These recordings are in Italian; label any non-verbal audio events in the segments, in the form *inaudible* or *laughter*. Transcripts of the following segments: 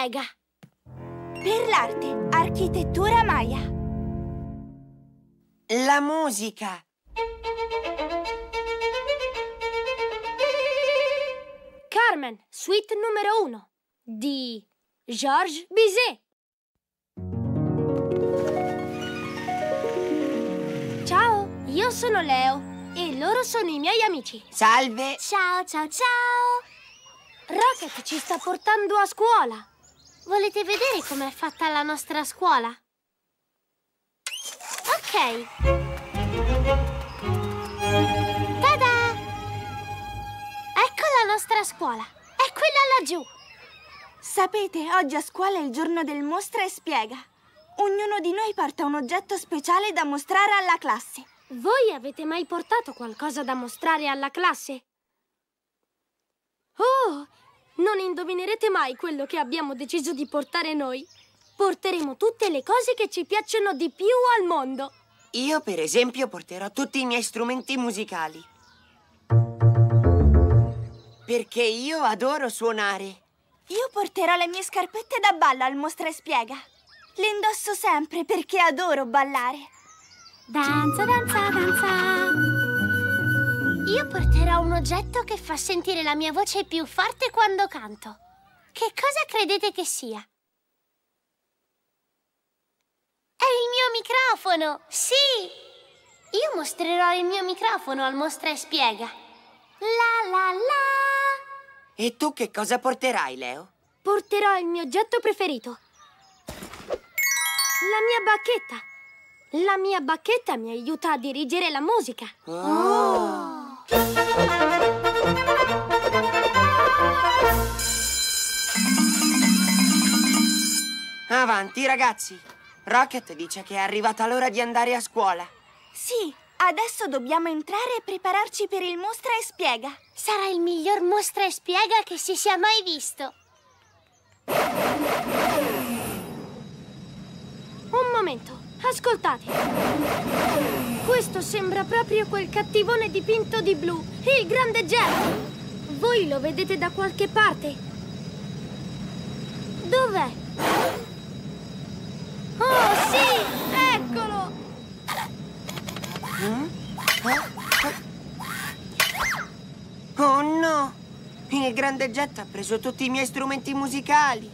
Spiega. Per l'arte, architettura Maya. La musica. Carmen, suite numero uno di Georges Bizet. Ciao, io sono Leo e loro sono i miei amici. Salve. Ciao, ciao, ciao. Rocket ci sta portando a scuola. Volete vedere com'è fatta la nostra scuola? Ok. Tada! Ecco la nostra scuola. È quella laggiù. Sapete, oggi a scuola è il giorno del mostra e spiega. Ognuno di noi porta un oggetto speciale da mostrare alla classe. Voi avete mai portato qualcosa da mostrare alla classe? Oh, non indovinerete mai quello che abbiamo deciso di portare noi. Porteremo tutte le cose che ci piacciono di più al mondo. Io, per esempio, porterò tutti i miei strumenti musicali. Perché io adoro suonare. Io porterò le mie scarpette da ballo al mostra e spiega. Le indosso sempre perché adoro ballare. Danza, danza, danza. Io porterò un oggetto che fa sentire la mia voce più forte quando canto. Che cosa credete che sia? È il mio microfono! Sì! Io mostrerò il mio microfono al mostra e spiega. La la la! E tu che cosa porterai, Leo? Porterò il mio oggetto preferito. La mia bacchetta. La mia bacchetta mi aiuta a dirigere la musica. Oh! Avanti, ragazzi. Rocket dice che è arrivata l'ora di andare a scuola. Sì, adesso dobbiamo entrare e prepararci per il mostra e spiega. Sarà il miglior mostra e spiega che si sia mai visto. Un momento, ascoltate. Questo sembra proprio quel cattivone dipinto di blu, il grande Jet. Voi lo vedete da qualche parte? Dov'è? Oh, sì! Eccolo! Oh no! Il grande jet ha preso tutti i miei strumenti musicali.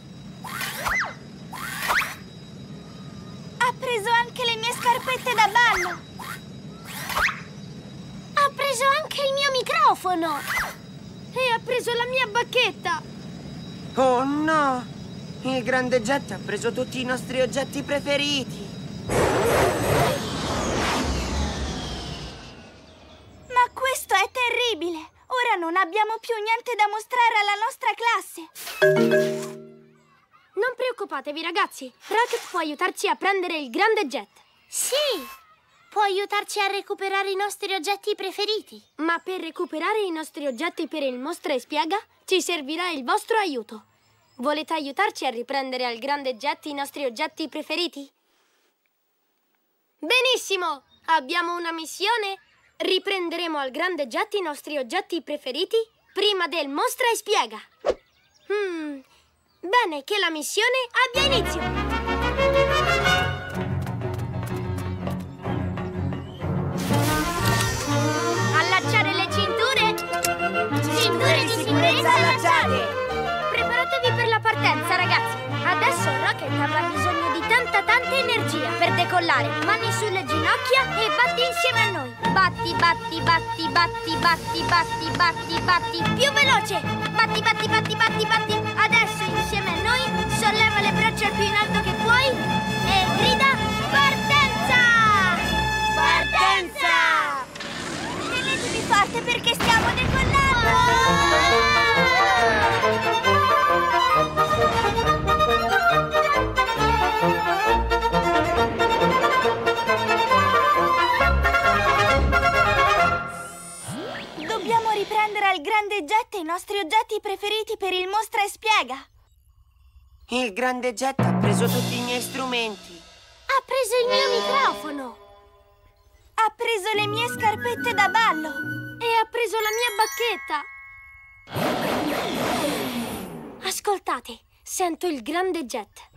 Ha preso anche le mie scarpette da ballo. Ha preso anche il mio microfono! E ha preso la mia bacchetta! Oh no! Il grande jet ha preso tutti i nostri oggetti preferiti. Ma questo è terribile. Ora non abbiamo più niente da mostrare alla nostra classe. Non preoccupatevi, ragazzi. Rocket può aiutarci a prendere il grande jet. Sì! Può aiutarci a recuperare i nostri oggetti preferiti. Ma per recuperare i nostri oggetti per il mostra e spiega, ci servirà il vostro aiuto. Volete aiutarci a riprendere al grande jet i nostri oggetti preferiti? Benissimo! Abbiamo una missione. Riprenderemo al grande jet i nostri oggetti preferiti prima del mostra e spiega. Hmm, bene che la missione abbia inizio. Di sicurezza allacciate. Preparatevi per la partenza, ragazzi. Adesso Rocket avrà bisogno di tanta tanta energia per decollare. Mani sulle ginocchia e batti insieme a noi. Batti, batti, batti, batti, batti, batti, batti, batti. Più veloce. Batti, batti, batti, batti, batti. Adesso insieme a noi solleva le braccia più in alto che puoi e grida partenza! Partenza! Tenetevi forte perché stiamo decollando! Dobbiamo riprendere al grande jet i nostri oggetti preferiti per il mostra e spiega. Il grande jet ha preso tutti i miei strumenti. Ha preso il mio microfono Ha preso le mie scarpette da ballo. e ha preso la mia bacchetta. Ascoltate, Sento il grande jet.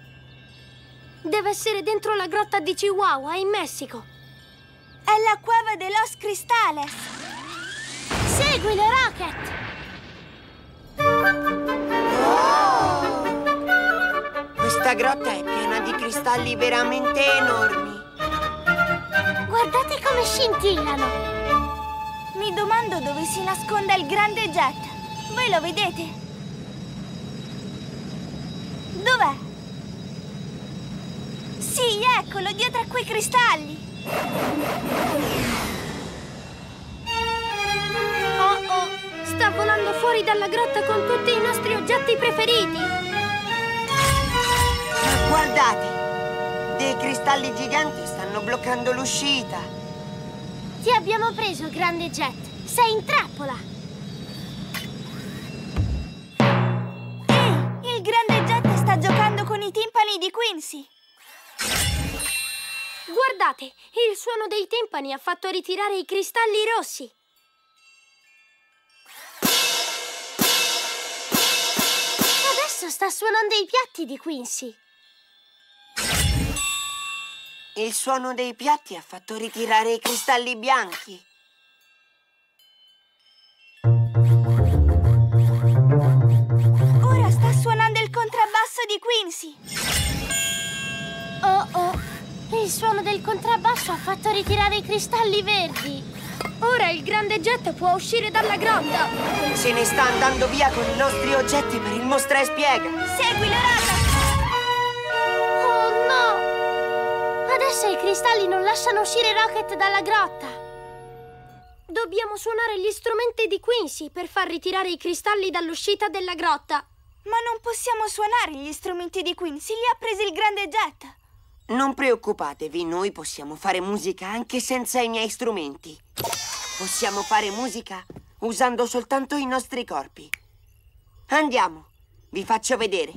Deve essere dentro la grotta di Chihuahua, in Messico. È la cueva de los cristales. Seguilo, Rocket! Questa grotta è piena di cristalli veramente enormi. Guardate come scintillano! Mi domando dove si nasconda il grande jet. Voi lo vedete? Dov'è? Sì, eccolo, dietro a quei cristalli. Oh oh! Sta volando fuori dalla grotta con tutti i nostri oggetti preferiti! Ma guardate! Dei cristalli giganti stanno bloccando l'uscita. Ti abbiamo preso, grande jet! Sei in trappola! Ehi, il grande jet sta giocando con i timpani di Quincy. Guardate, il suono dei timpani ha fatto ritirare i cristalli rossi. Adesso sta suonando i piatti di Quincy. Il suono dei piatti ha fatto ritirare i cristalli bianchi. Contrabbasso di Quincy. Oh oh, il suono del contrabbasso ha fatto ritirare i cristalli verdi. Ora il grande jet può uscire dalla grotta. Se ne sta andando via con i nostri oggetti per il mostra e spiega. Seguilo, Rocket! Oh no! Adesso i cristalli non lasciano uscire Rocket dalla grotta. Dobbiamo suonare gli strumenti di Quincy per far ritirare i cristalli dall'uscita della grotta. Ma non possiamo suonare gli strumenti di Quincy, li ha presi il grande jet. Non preoccupatevi, noi possiamo fare musica anche senza i miei strumenti. Possiamo fare musica usando soltanto i nostri corpi. Andiamo, vi faccio vedere.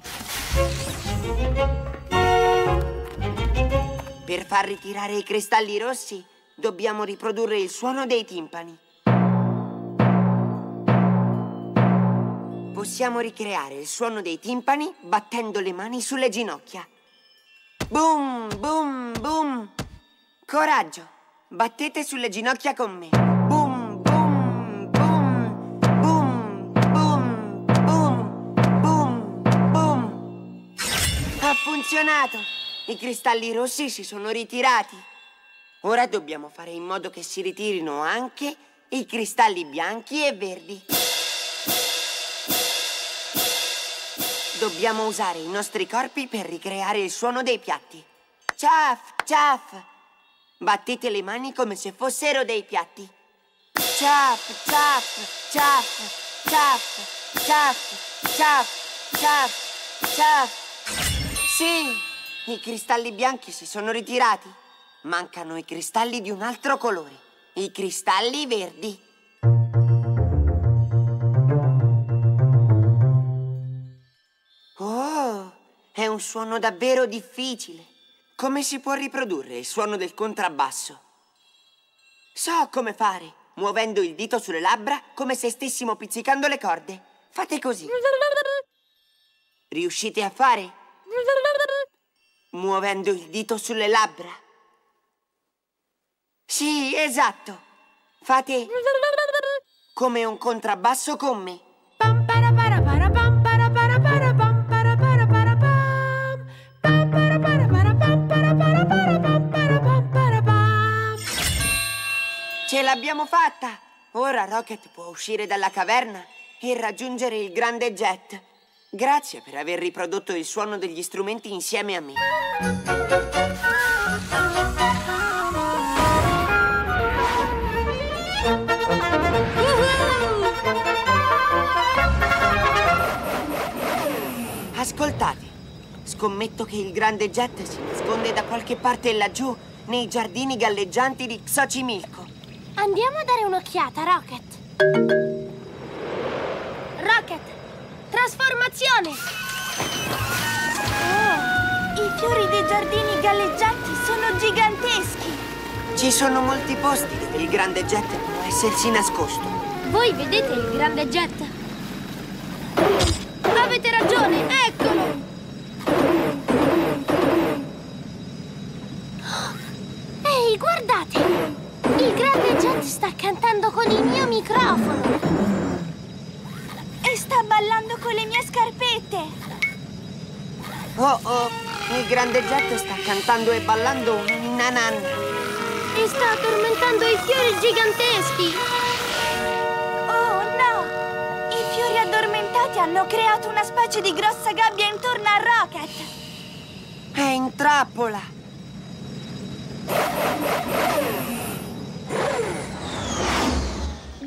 Per far ritirare i cristalli rossi, dobbiamo riprodurre il suono dei timpani. Possiamo ricreare il suono dei timpani battendo le mani sulle ginocchia. Boom, boom, boom. Coraggio, battete sulle ginocchia con me. Boom, boom, boom. Boom, boom, boom. Boom, boom. Ha funzionato. I cristalli rossi si sono ritirati. Ora dobbiamo fare in modo che si ritirino anche i cristalli bianchi e verdi. Dobbiamo usare i nostri corpi per ricreare il suono dei piatti. Ciaf, ciaf. Battete le mani come se fossero dei piatti. Ciaf, ciaf, ciaf, ciaf, ciaf, ciaf, ciaf, ciaf. Sì, i cristalli bianchi si sono ritirati. Mancano i cristalli di un altro colore. I cristalli verdi. È un suono davvero difficile. Come si può riprodurre il suono del contrabbasso? So come fare, muovendo il dito sulle labbra come se stessimo pizzicando le corde. Fate così. Riuscite a fare? Muovendo il dito sulle labbra. Sì, esatto. Fate come un contrabbasso con me. Ce l'abbiamo fatta! Ora Rocket può uscire dalla caverna e raggiungere il grande jet. Grazie per aver riprodotto il suono degli strumenti insieme a me. Ascoltate, scommetto che il grande jet si nasconde da qualche parte laggiù nei giardini galleggianti di Xochimilco. Andiamo a dare un'occhiata, Rocket. Rocket, trasformazione! Oh, i fiori dei giardini galleggianti sono giganteschi. Ci sono molti posti dove il grande jet può essersi nascosto. Voi vedete il grande jet? Avete ragione, eccolo! Con il mio microfono. E sta ballando con le mie scarpette. Oh oh, il grande jet sta cantando e ballando una nanna. E sta addormentando i fiori giganteschi. Oh no! I fiori addormentati hanno creato una specie di grossa gabbia intorno a Rocket. È in trappola.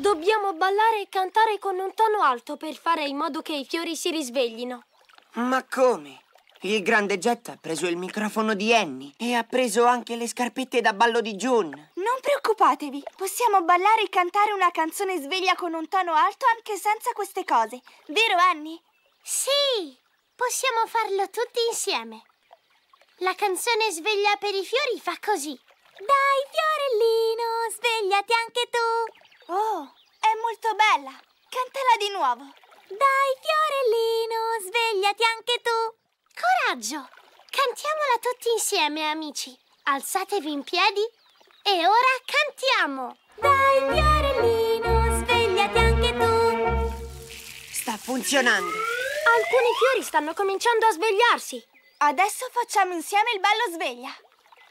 Dobbiamo ballare e cantare con un tono alto per fare in modo che i fiori si risveglino. Ma come? Il grande jet ha preso il microfono di Annie e ha preso anche le scarpette da ballo di June. Non preoccupatevi, possiamo ballare e cantare una canzone sveglia con un tono alto anche senza queste cose. Vero, Annie? Sì, possiamo farlo tutti insieme. La canzone sveglia per i fiori fa così. Dai, fiorellino, svegliati anche tu. Oh, è molto bella. Cantala di nuovo. Dai, fiorellino, svegliati anche tu. Coraggio! Cantiamola tutti insieme, amici. Alzatevi in piedi e ora cantiamo. Dai, fiorellino, svegliati anche tu. Sta funzionando. Alcuni fiori stanno cominciando a svegliarsi. Adesso facciamo insieme il ballo sveglia.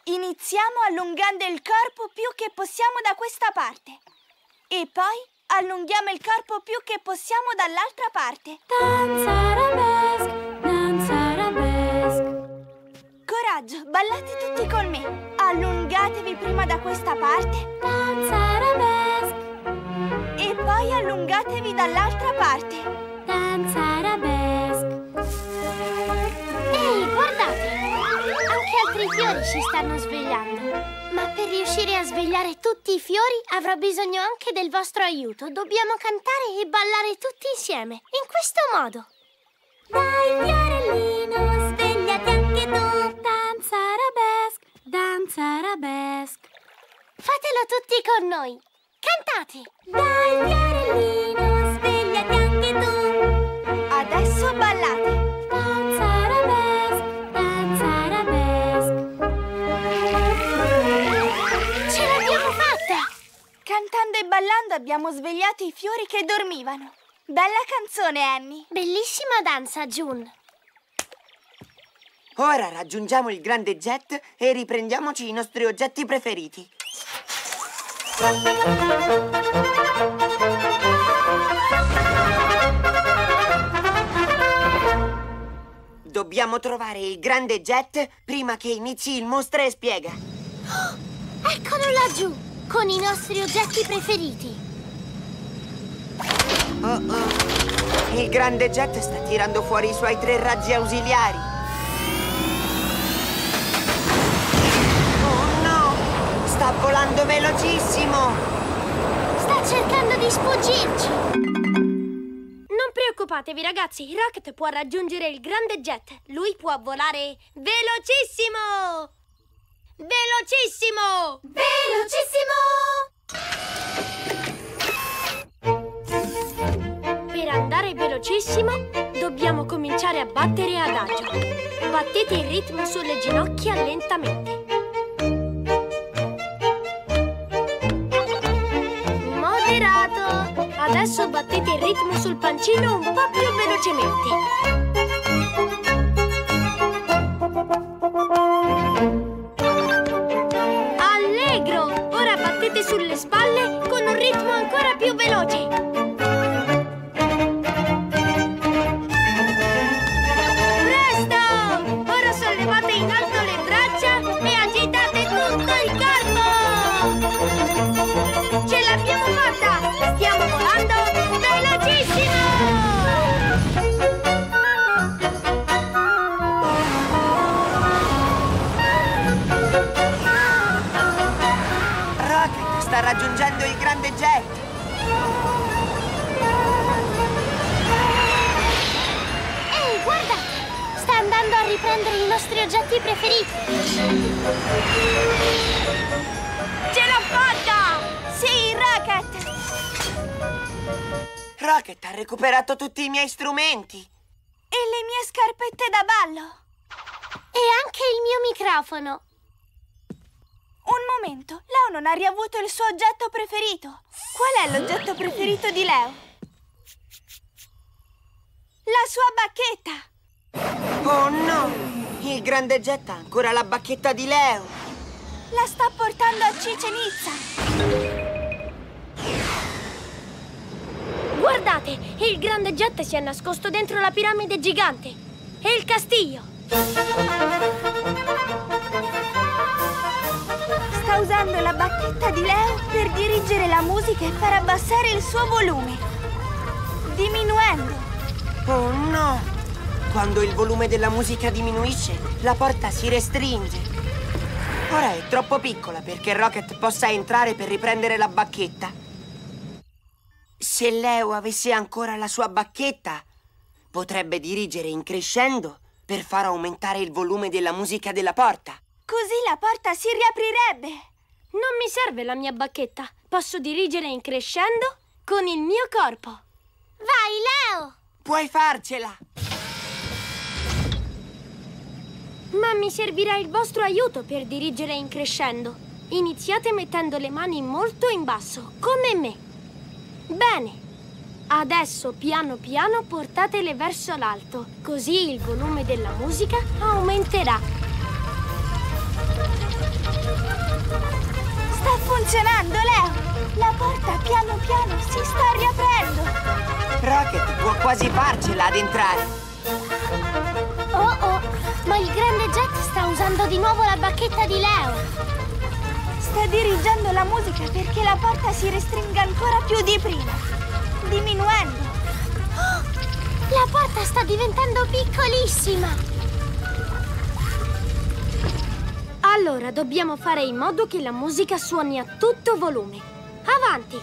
Iniziamo allungando il corpo più che possiamo da questa parte. E poi allunghiamo il corpo più che possiamo dall'altra parte. Danza arabesque, danza arabesque. Coraggio, ballate tutti con me. Allungatevi prima da questa parte Danza arabesque, e poi allungatevi dall'altra parte. danza arabesque. Ehi, guardate! Anche altri fiori si stanno svegliando. Ma per riuscire a svegliare tutti i fiori avrò bisogno anche del vostro aiuto. Dobbiamo cantare e ballare tutti insieme, in questo modo. Dai, fiorellino, svegliati anche tu. Danza arabesque, danza arabesque. Fatelo tutti con noi. Cantate! Dai, fiorellino, svegliati anche tu. Adesso ballate. Cantando e ballando abbiamo svegliato i fiori che dormivano. Bella canzone, Annie. Bellissima danza, June. Ora raggiungiamo il grande jet e riprendiamoci i nostri oggetti preferiti. Dobbiamo trovare il grande jet prima che inizi il mostra e spiega. *gasps* Eccolo laggiù, con i nostri oggetti preferiti. Oh oh. Il grande jet sta tirando fuori i suoi tre razzi ausiliari. Oh no! Sta volando velocissimo! Sta cercando di sfuggirci. Non preoccupatevi, ragazzi. Rocket può raggiungere il grande jet. Lui può volare velocissimo! Velocissimo! Velocissimo! Per andare velocissimo, dobbiamo cominciare a battere adagio. Battete il ritmo sulle ginocchia lentamente. Moderato! Adesso battete il ritmo sul pancino un po' più velocemente. Sulle spalle con un ritmo ancora più veloce. Riprendere i nostri oggetti preferiti! Ce l'ho fatta! Sì, Rocket! Rocket ha recuperato tutti i miei strumenti! E le mie scarpette da ballo. E anche il mio microfono! Un momento, Leo non ha riavuto il suo oggetto preferito. Qual è l'oggetto preferito di Leo? La sua bacchetta! Oh no! Il grande jet ha ancora la bacchetta di Leo! La sta portando a Cicenizza! Guardate, il grande jet si è nascosto dentro la piramide gigante. E il castillo. Sta usando la bacchetta di Leo per dirigere la musica e far abbassare il suo volume. Diminuendo. Oh no! Quando il volume della musica diminuisce, la porta si restringe. Ora è troppo piccola perché Rocket possa entrare per riprendere la bacchetta. Se Leo avesse ancora la sua bacchetta, potrebbe dirigere in crescendo per far aumentare il volume della musica della porta. Così la porta si riaprirebbe. Non mi serve la mia bacchetta. Posso dirigere in crescendo con il mio corpo. Vai, Leo! Puoi farcela! Ma mi servirà il vostro aiuto per dirigere in crescendo. Iniziate mettendo le mani molto in basso, come me. Bene. Adesso piano piano portatele verso l'alto, così il volume della musica aumenterà. Sta funzionando, Leo! La porta piano piano si sta riaprendo! Rocket può quasi farcela ad entrare! Oh oh, ma il grande jet sta usando di nuovo la bacchetta di Leo! Sta dirigendo la musica perché la porta si restringa ancora più di prima, diminuendo. Oh, la porta sta diventando piccolissima! Allora dobbiamo fare in modo che la musica suoni a tutto volume. Avanti!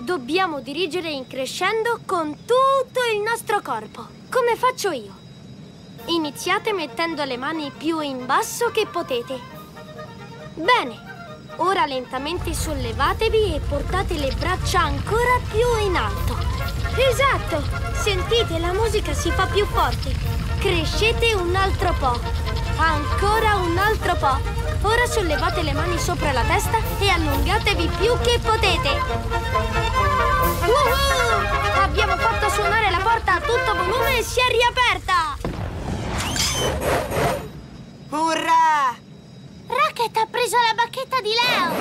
Dobbiamo dirigere in crescendo con tutto il nostro corpo, come faccio io. Iniziate mettendo le mani più in basso che potete. Bene, ora lentamente sollevatevi e portate le braccia ancora più in alto. Esatto! Sentite, la musica si fa più forte. Crescete un altro po'. Ancora un altro po'. Ora sollevate le mani sopra la testa e allungatevi più che potete. Woohoo! Abbiamo fatto suonare la porta a tutto volume e si è riaperta! Urrà! Rocket ha preso la bacchetta di Leo!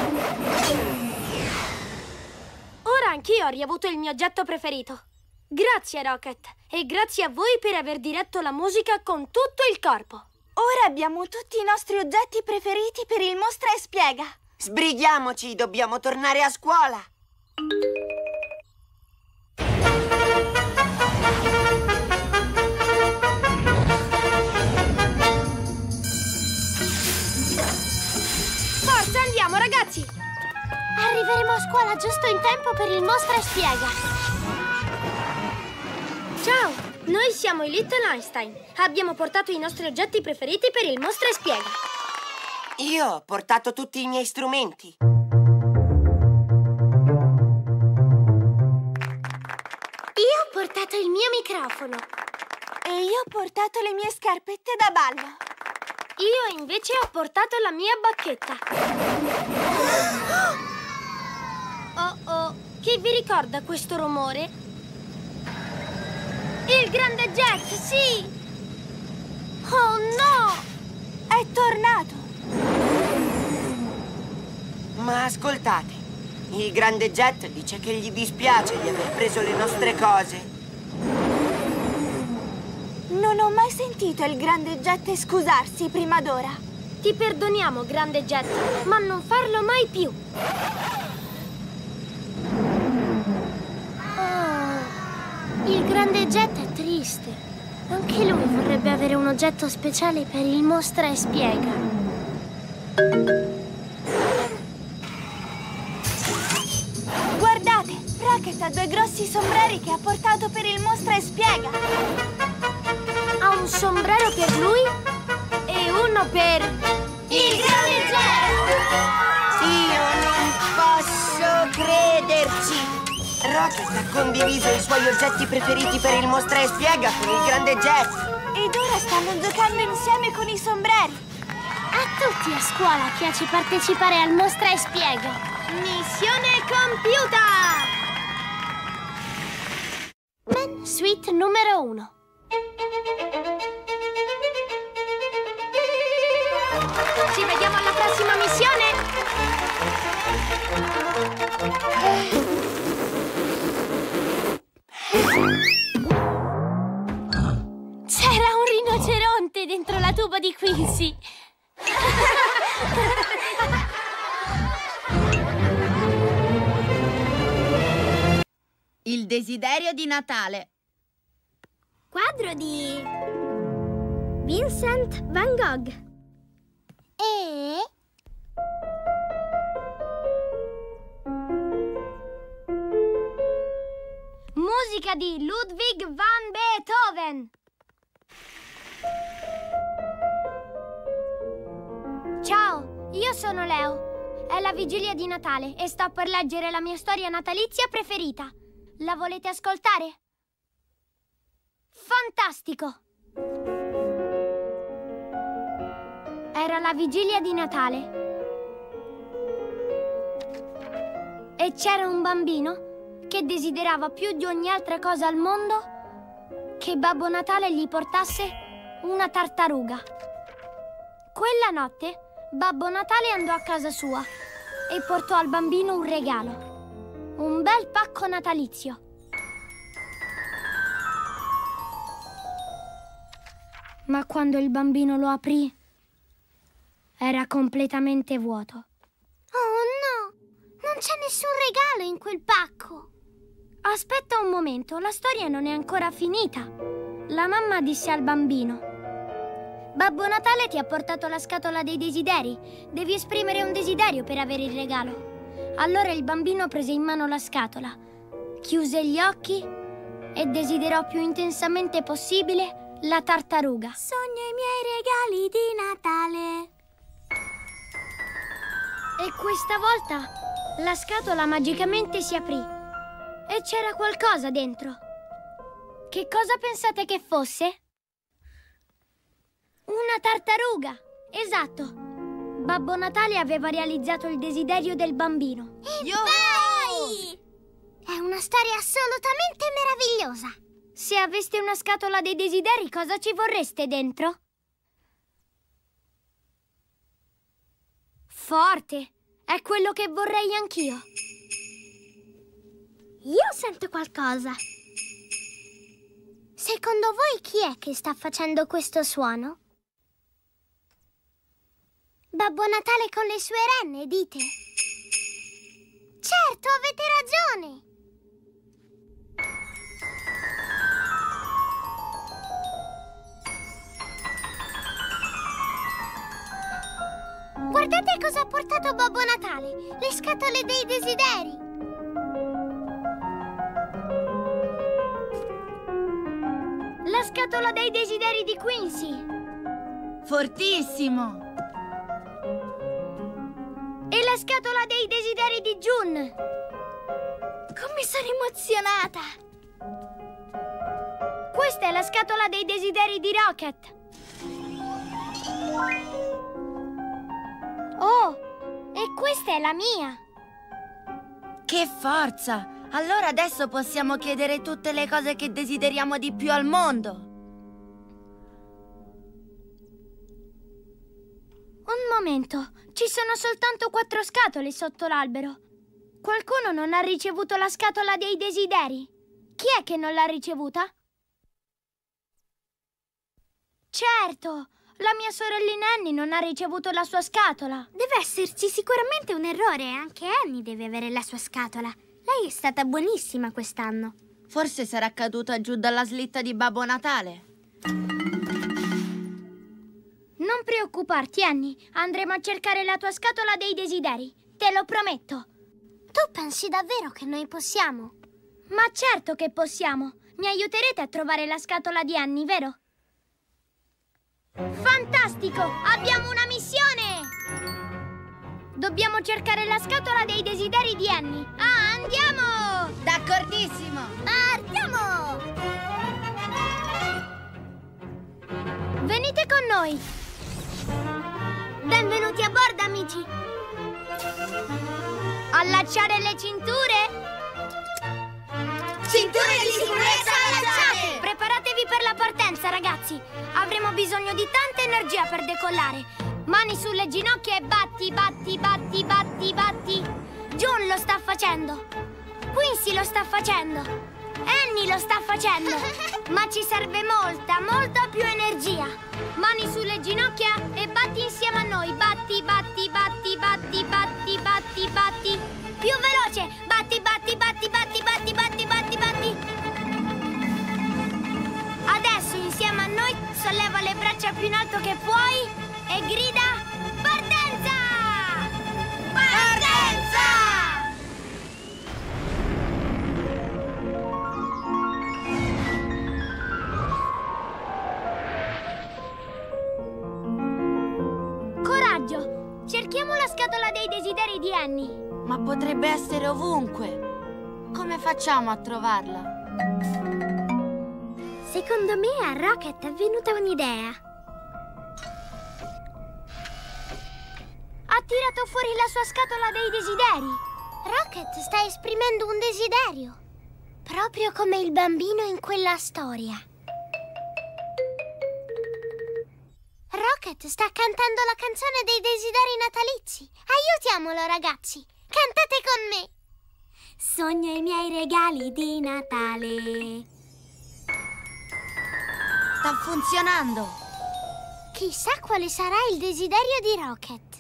Ora anch'io ho riavuto il mio oggetto preferito. Grazie, Rocket. E grazie a voi per aver diretto la musica con tutto il corpo. Ora abbiamo tutti i nostri oggetti preferiti per il Mostra e Spiega. Sbrighiamoci, dobbiamo tornare a scuola. Arriveremo a scuola giusto in tempo per il Mostra e Spiega. Ciao! Noi siamo i Little Einstein. Abbiamo portato i nostri oggetti preferiti per il Mostra e Spiega. Io ho portato tutti i miei strumenti. Io ho portato il mio microfono. E io ho portato le mie scarpette da ballo. Io invece ho portato la mia bacchetta. Oh oh, chi vi ricorda questo rumore? Il grande jet, sì! Oh no! È tornato! Ma ascoltate, il grande jet dice che gli dispiace di aver preso le nostre cose. Non ho mai sentito il grande jet scusarsi prima d'ora. Ti perdoniamo, grande jet, ma non farlo mai più. Il grande jet è triste. Anche lui vorrebbe avere un oggetto speciale per il mostra e spiega. Guardate, Rocket ha due grossi sombreri che ha portato per il mostra e spiega. Ha un sombrero per lui e uno per... Rocket ha condiviso i suoi oggetti preferiti per il mostra e spiega con il grande jet. Ed ora stanno giocando insieme con i sombreri. A tutti a scuola piace partecipare al Mostra e Spiego. Missione compiuta! Men Suite numero uno. Ci vediamo alla prossima missione! Tuba di Quincy! Il desiderio di Natale. Quadro di Vincent Van Gogh. E musica di Ludwig van Beethoven. Ciao, io sono Leo. È la vigilia di Natale e sto per leggere la mia storia natalizia preferita. La volete ascoltare? Fantastico! Era la vigilia di Natale. E c'era un bambino che desiderava più di ogni altra cosa al mondo che Babbo Natale gli portasse una tartaruga. Quella notte Babbo Natale andò a casa sua e portò al bambino un regalo. Un bel pacco natalizio. Ma quando il bambino lo aprì, era completamente vuoto. Oh no! Non c'è nessun regalo in quel pacco! Aspetta un momento, la storia non è ancora finita. La mamma disse al bambino. Babbo Natale ti ha portato la scatola dei desideri. Devi esprimere un desiderio per avere il regalo. Allora il bambino prese in mano la scatola, chiuse gli occhi e desiderò più intensamente possibile la tartaruga. Sogno i miei regali di Natale. E questa volta la scatola magicamente si aprì e c'era qualcosa dentro. Che cosa pensate che fosse? Una tartaruga! Esatto! Babbo Natale aveva realizzato il desiderio del bambino. Vai! È una storia assolutamente meravigliosa! Se aveste una scatola dei desideri, cosa ci vorreste dentro? Forte! È quello che vorrei anch'io. Io sento qualcosa. Secondo voi chi è che sta facendo questo suono? Babbo Natale con le sue renne, dite? Certo, avete ragione! Guardate cosa ha portato Babbo Natale! Le scatole dei desideri! La scatola dei desideri di Quincy! Fortissimo! E la scatola dei desideri di June! Come sono emozionata! Questa è la scatola dei desideri di Rocket! Oh! E questa è la mia! Che forza! Allora adesso possiamo chiedere tutte le cose che desideriamo di più al mondo. Un momento, ci sono soltanto quattro scatole sotto l'albero. Qualcuno non ha ricevuto la scatola dei desideri? Chi è che non l'ha ricevuta? Certo, la mia sorellina Annie non ha ricevuto la sua scatola. Deve esserci sicuramente un errore, anche Annie deve avere la sua scatola. Lei è stata buonissima quest'anno. Forse sarà caduta giù dalla slitta di Babbo Natale. Non preoccuparti, Annie. Andremo a cercare la tua scatola dei desideri. Te lo prometto. Tu pensi davvero che noi possiamo? Ma certo che possiamo. Mi aiuterete a trovare la scatola di Annie, vero? Fantastico! Abbiamo una missione! Dobbiamo cercare la scatola dei desideri di Annie. Ah, andiamo! D'accordissimo! Partiamo! Venite con noi! Benvenuti a bordo, amici! Allacciare le cinture! Cinture di sicurezza allacciate! Preparatevi per la partenza, ragazzi! Avremo bisogno di tanta energia per decollare. Mani sulle ginocchia e batti, batti, batti, batti, batti. Jun lo sta facendo. Quincy lo sta facendo. Annie lo sta facendo. *laughs* Ma ci serve molta, molta più energia. Mani sulle ginocchia e batti insieme a noi. Batti, batti, batti, batti, batti, batti, batti. Più veloce. Batti, batti, batti, batti, batti, batti, batti, batti. Adesso insieme a noi solleva le braccia più in alto che puoi e grida Partenza! Partenza! Cerchiamo la scatola dei desideri di Annie. Ma potrebbe essere ovunque. Come facciamo a trovarla? Secondo me a Rocket è venuta un'idea. Ha tirato fuori la sua scatola dei desideri. Rocket sta esprimendo un desiderio. Proprio come il bambino in quella storia. Rocket sta cantando la canzone dei desideri natalizi. Aiutiamolo, ragazzi. Cantate con me. Sogno i miei regali di Natale. Sta funzionando! Chissà quale sarà il desiderio di Rocket.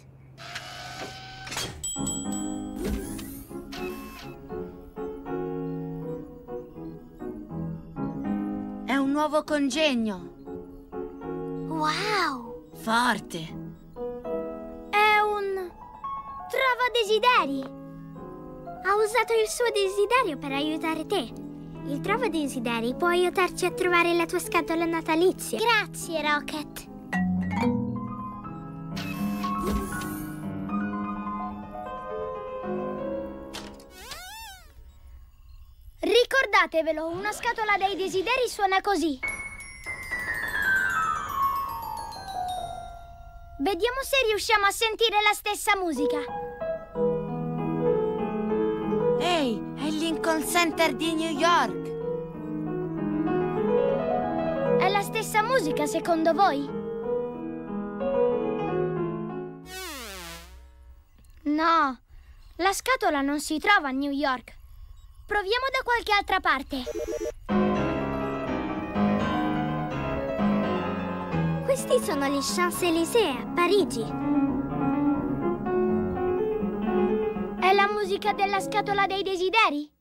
È un nuovo congegno. Wow! Forte. È un... Trova desideri! Ha usato il suo desiderio per aiutare te. Il trova desideri può aiutarci a trovare la tua scatola natalizia. Grazie, Rocket. Ricordatevelo, una scatola dei desideri suona così. Vediamo se riusciamo a sentire la stessa musica. Ehi, è il Lincoln Center di New York. È la stessa musica secondo voi? No, la scatola non si trova a New York. Proviamo da qualche altra parte. Questi sono gli Champs-Élysées a Parigi. È la musica della scatola dei desideri?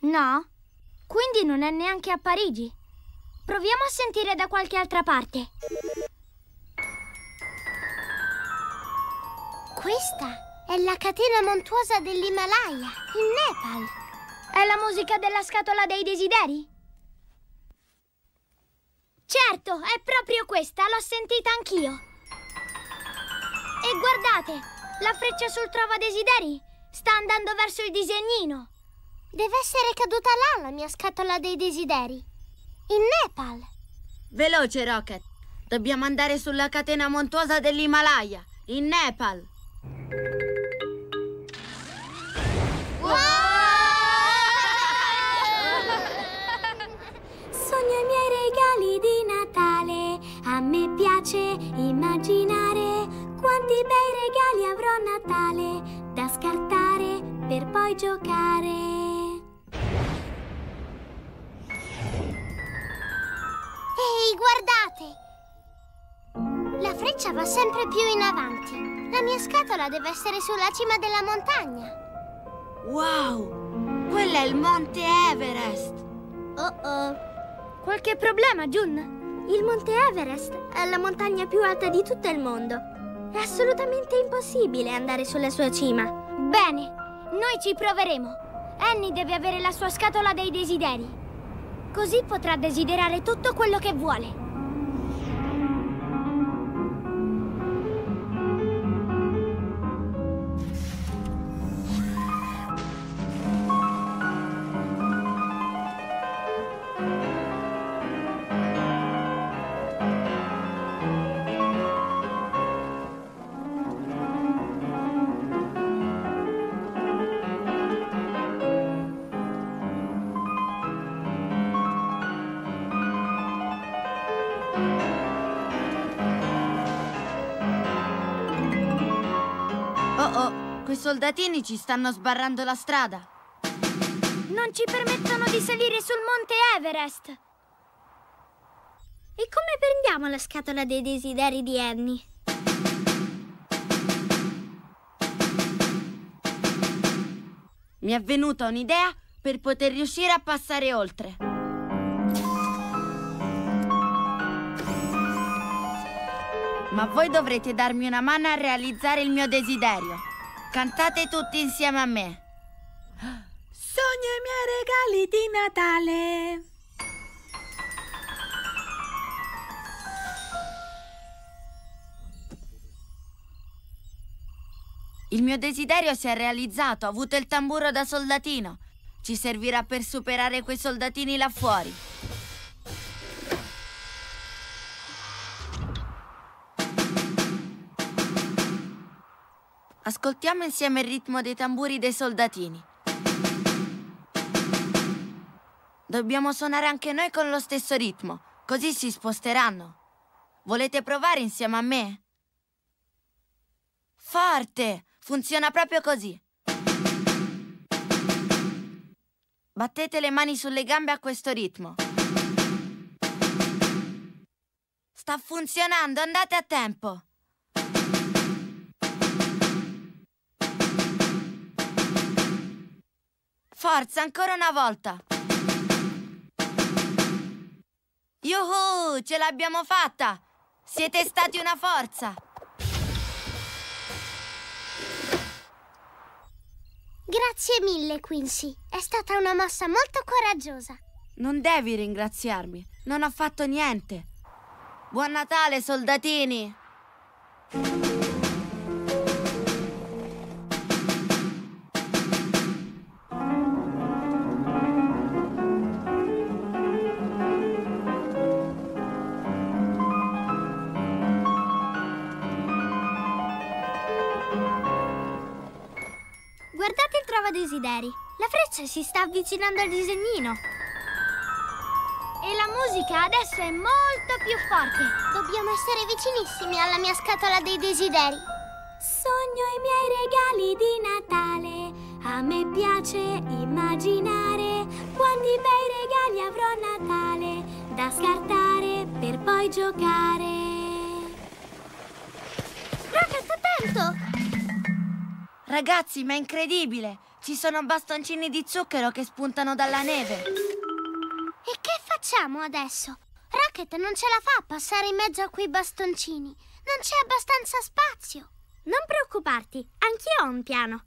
No? Quindi non è neanche a Parigi. Proviamo a sentire da qualche altra parte. Questa è la catena montuosa dell'Himalaya, in Nepal. È la musica della scatola dei desideri? Certo, è proprio questa, l'ho sentita anch'io. E guardate, la freccia sul trova desideri sta andando verso il disegnino. Deve essere caduta là la mia scatola dei desideri. In Nepal. Veloce, Rocket. Dobbiamo andare sulla catena montuosa dell'Himalaya, in Nepal. Regali di Natale. A me piace immaginare quanti bei regali avrò a Natale da scartare per poi giocare. Ehi, guardate! La freccia va sempre più in avanti. La mia scatola deve essere sulla cima della montagna. Wow! Quello è il Monte Everest. Oh oh. Qualche problema, Jun? Il Monte Everest è la montagna più alta di tutto il mondo. È assolutamente impossibile andare sulla sua cima. Bene, noi ci proveremo. Annie deve avere la sua scatola dei desideri. Così potrà desiderare tutto quello che vuole. Soldatini ci stanno sbarrando la strada. Non ci permettono di salire sul monte Everest. E come prendiamo la scatola dei desideri di Annie? Mi è venuta un'idea per poter riuscire a passare oltre. Ma voi dovrete darmi una mano a realizzare il mio desiderio. Cantate tutti insieme a me. Sogno i miei regali di Natale. Il mio desiderio si è realizzato, ho avuto il tamburo da soldatino. Ci servirà per superare quei soldatini là fuori. Ascoltiamo insieme il ritmo dei tamburi dei soldatini. Dobbiamo suonare anche noi con lo stesso ritmo, così si sposteranno. Volete provare insieme a me? Forte! Funziona proprio così. Battete le mani sulle gambe a questo ritmo. Sta funzionando, andate a tempo. Forza, ancora una volta. Yuhu, ce l'abbiamo fatta! Siete stati una forza! Grazie mille, Quincy. È stata una mossa molto coraggiosa. Non devi ringraziarmi, non ho fatto niente. Buon Natale, soldatini! Desideri. La freccia si sta avvicinando al disegnino. E la musica adesso è molto più forte. Dobbiamo essere vicinissimi alla mia scatola dei desideri. Sogno i miei regali di Natale. A me piace immaginare quanti bei regali avrò a Natale da scartare per poi giocare. Rocket, attento! Ragazzi, ma è incredibile! Ci sono bastoncini di zucchero che spuntano dalla neve. E che facciamo adesso? Rocket non ce la fa a passare in mezzo a quei bastoncini. Non c'è abbastanza spazio. Non preoccuparti, anch'io ho un piano.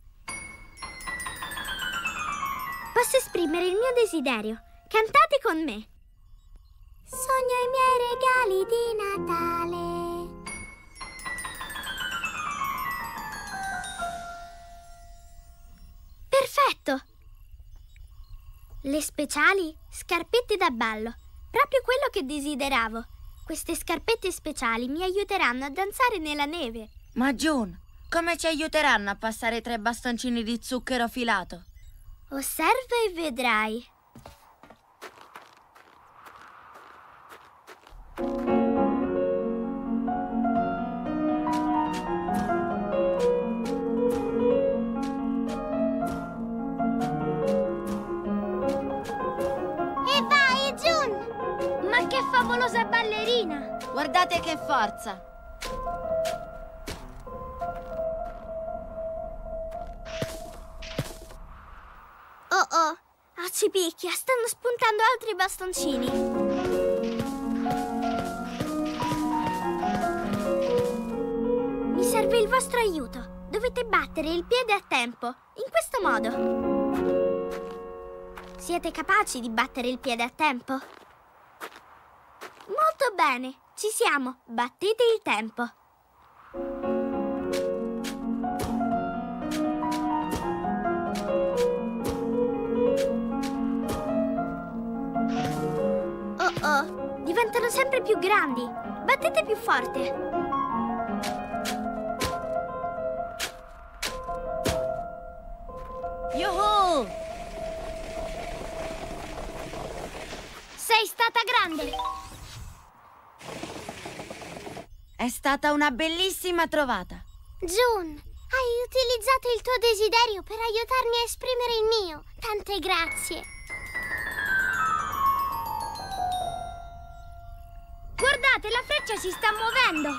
Posso esprimere il mio desiderio. Cantate con me. Sogno i miei regali di Natale. Perfetto! Le speciali scarpette da ballo. Proprio quello che desideravo. Queste scarpette speciali mi aiuteranno a danzare nella neve. Ma June, come ci aiuteranno a passare tre bastoncini di zucchero filato? Osserva e vedrai. Guardate che forza! Oh oh, accipicchia, stanno spuntando altri bastoncini. Mi serve il vostro aiuto. Dovete battere il piede a tempo, in questo modo. Siete capaci di battere il piede a tempo? Molto bene, ci siamo. Battete il tempo. Oh oh, diventano sempre più grandi. Battete più forte. Yuhu! Sei stata grande. È stata una bellissima trovata. June, Hai utilizzato il tuo desiderio per aiutarmi a esprimere il mio. Tante grazie. Guardate, la freccia si sta muovendo.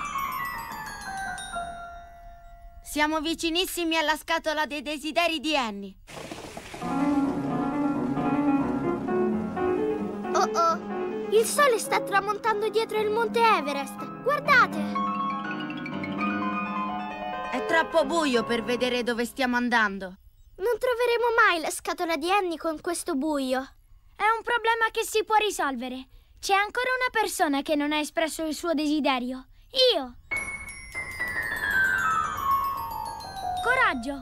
Siamo vicinissimi alla scatola dei desideri di Annie. Oh oh, il sole sta tramontando dietro il monte Everest. Guardate! È troppo buio per vedere dove stiamo andando. Non troveremo mai la scatola di Annie con questo buio. È un problema che si può risolvere. C'è ancora una persona che non ha espresso il suo desiderio. Io. Coraggio,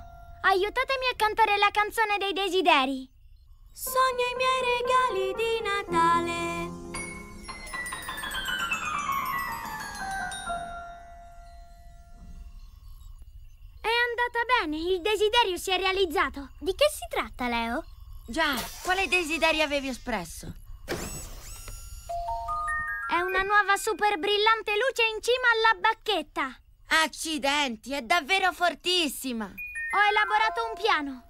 aiutatemi a cantare la canzone dei desideri. Sogno i miei regali di Natale. È andata bene, il desiderio si è realizzato. Di che si tratta, Leo? Già, quale desiderio avevi espresso? È una nuova super brillante luce in cima alla bacchetta. Accidenti, è davvero fortissima. Ho elaborato un piano.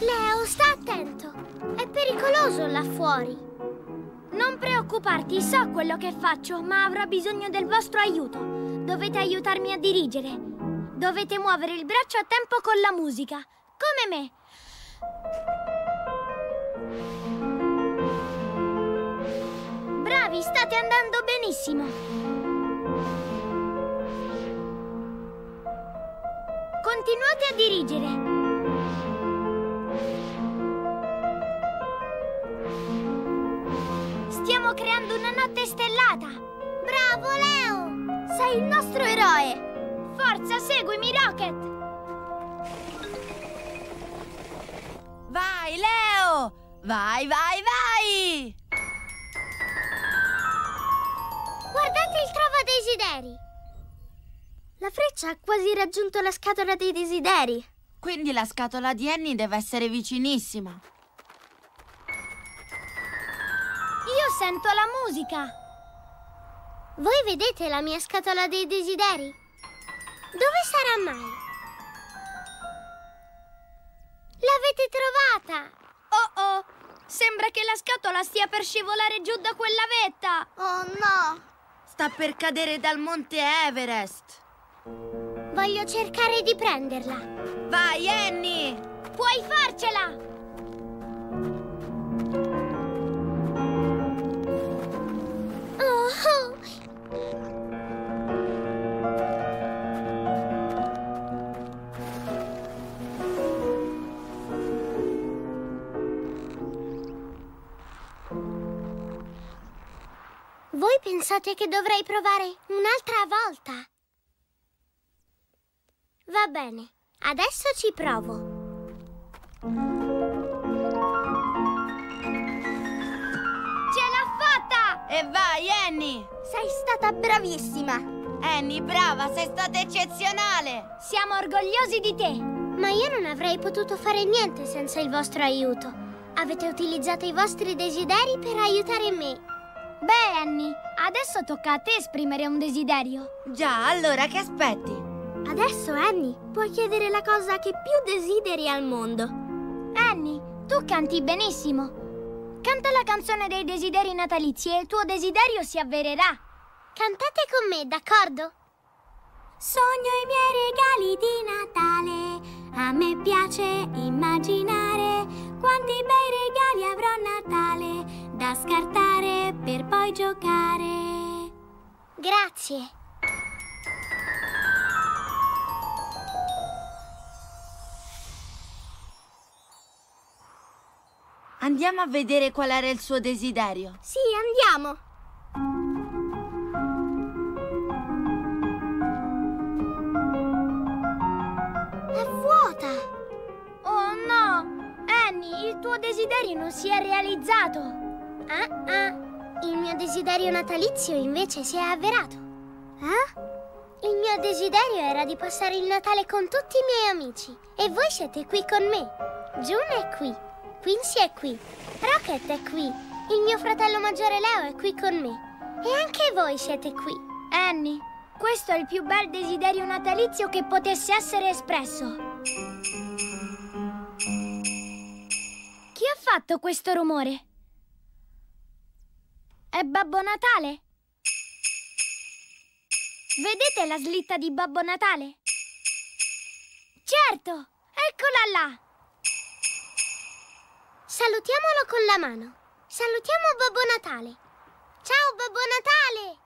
Leo, sta attento. È pericoloso là fuori. Non preoccuparti, so quello che faccio, ma avrò bisogno del vostro aiuto. Dovete aiutarmi a dirigere. Dovete muovere il braccio a tempo con la musica, come me. Bravi, state andando benissimo. Continuate a dirigere. Stiamo creando una notte stellata. Bravo, Leo! Sei il nostro eroe. Forza, seguimi, Rocket! Vai, Leo! Vai, vai, vai! Guardate il trova desideri. La freccia ha quasi raggiunto la scatola dei desideri. Quindi la scatola di Annie deve essere vicinissima. Io sento la musica. Voi vedete la mia scatola dei desideri? Dove sarà mai? L'avete trovata! Oh oh! Sembra che la scatola stia per scivolare giù da quella vetta. Oh no! Sta per cadere dal monte Everest. Voglio cercare di prenderla. Vai, Annie! Puoi farcela! Oh, oh. Voi pensate che dovrei provare un'altra volta? Va bene, adesso ci provo. Ce l'ha fatta! E vai, Annie! Sei stata bravissima! Annie, brava, sei stata eccezionale! Siamo orgogliosi di te. Ma io non avrei potuto fare niente senza il vostro aiuto. Avete utilizzato i vostri desideri per aiutare me. Beh, Annie, adesso tocca a te esprimere un desiderio. Già, allora che aspetti? Adesso, Annie, puoi chiedere la cosa che più desideri al mondo. Annie, tu canti benissimo. Canta la canzone dei desideri natalizi e il tuo desiderio si avvererà. Cantate con me, d'accordo? Sogno i miei regali di Natale. A me piace immaginare quanti bei regali avrò a Natale da scartare per poi giocare. Grazie. Andiamo a vedere qual era il suo desiderio. Sì, andiamo. È vuota. Oh no! Annie, il tuo desiderio non si è realizzato. Ah, ah. Il mio desiderio natalizio invece si è avverato. Eh? Il mio desiderio era di passare il Natale con tutti i miei amici. E voi siete qui con me. June è qui. Quincy è qui. Rocket è qui. Il mio fratello maggiore Leo è qui con me. E anche voi siete qui. Annie, Questo è il più bel desiderio natalizio che potesse essere espresso. Chi ha fatto questo rumore? È Babbo Natale? Vedete la slitta di Babbo Natale? Certo, eccola là! Salutiamolo con la mano. Salutiamo Babbo Natale. Ciao Babbo Natale!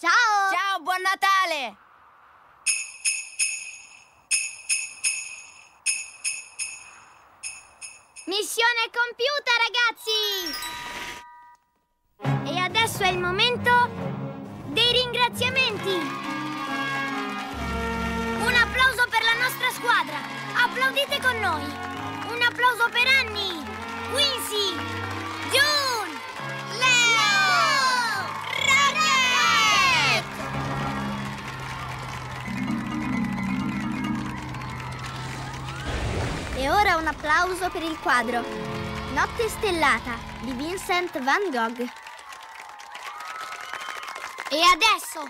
Ciao! Ciao, buon Natale! Missione compiuta, ragazzi! Adesso è il momento dei ringraziamenti! Un applauso per la nostra squadra! Applaudite con noi! Un applauso per Annie, Quincy, June, Leo, Rocket! E ora un applauso per il quadro Notte stellata di Vincent van Gogh. E adesso,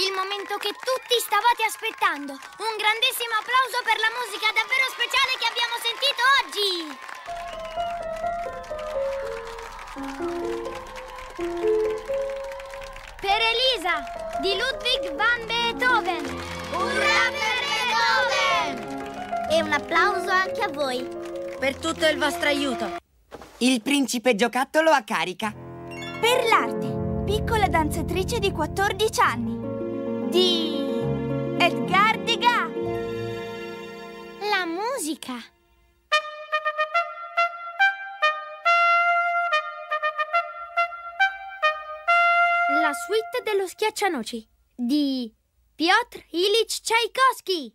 il momento che tutti stavate aspettando. Un grandissimo applauso per la musica davvero speciale che abbiamo sentito oggi. Per Elisa, di Ludwig van Beethoven. Urrà per Beethoven! E un applauso anche a voi. Per tutto il vostro aiuto. Il principe giocattolo a carica. Per l'arte, piccola danzatrice di 14 anni. Di Edgar Degas. La musica. La suite dello schiaccianoci di Piotr Ilyich Tchaikovsky.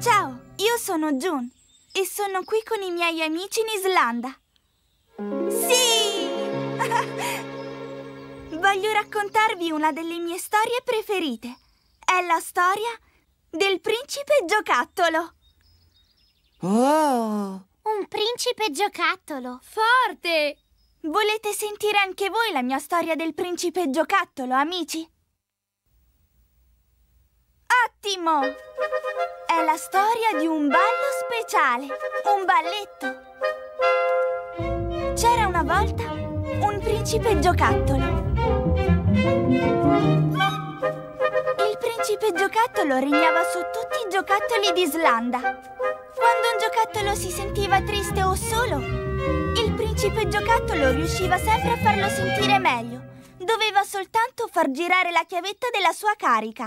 Ciao, io sono June e sono qui con i miei amici in Islanda. Sì! *laughs* Voglio raccontarvi una delle mie storie preferite. È la storia del principe giocattolo. Oh! Un principe giocattolo. Forte! Volete sentire anche voi la mia storia del principe giocattolo, amici? Ottimo! È la storia di un ballo speciale, un balletto. C'era una volta un principe giocattolo. Il principe giocattolo regnava su tutti i giocattoli d'Islanda. Quando un giocattolo si sentiva triste o solo, il principe giocattolo riusciva sempre a farlo sentire meglio. Doveva soltanto far girare la chiavetta della sua carica.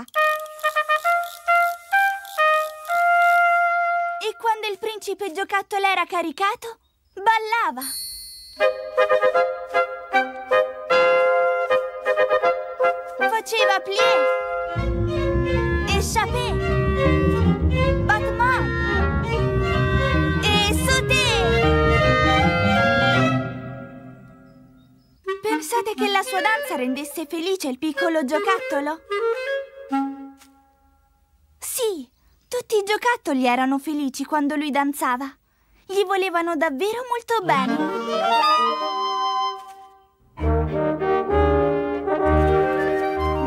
E quando il principe giocattolo era caricato, ballava. Faceva plié, Pensate che la sua danza rendesse felice il piccolo giocattolo? Sì, tutti i giocattoli erano felici quando lui danzava. Gli volevano davvero molto bene.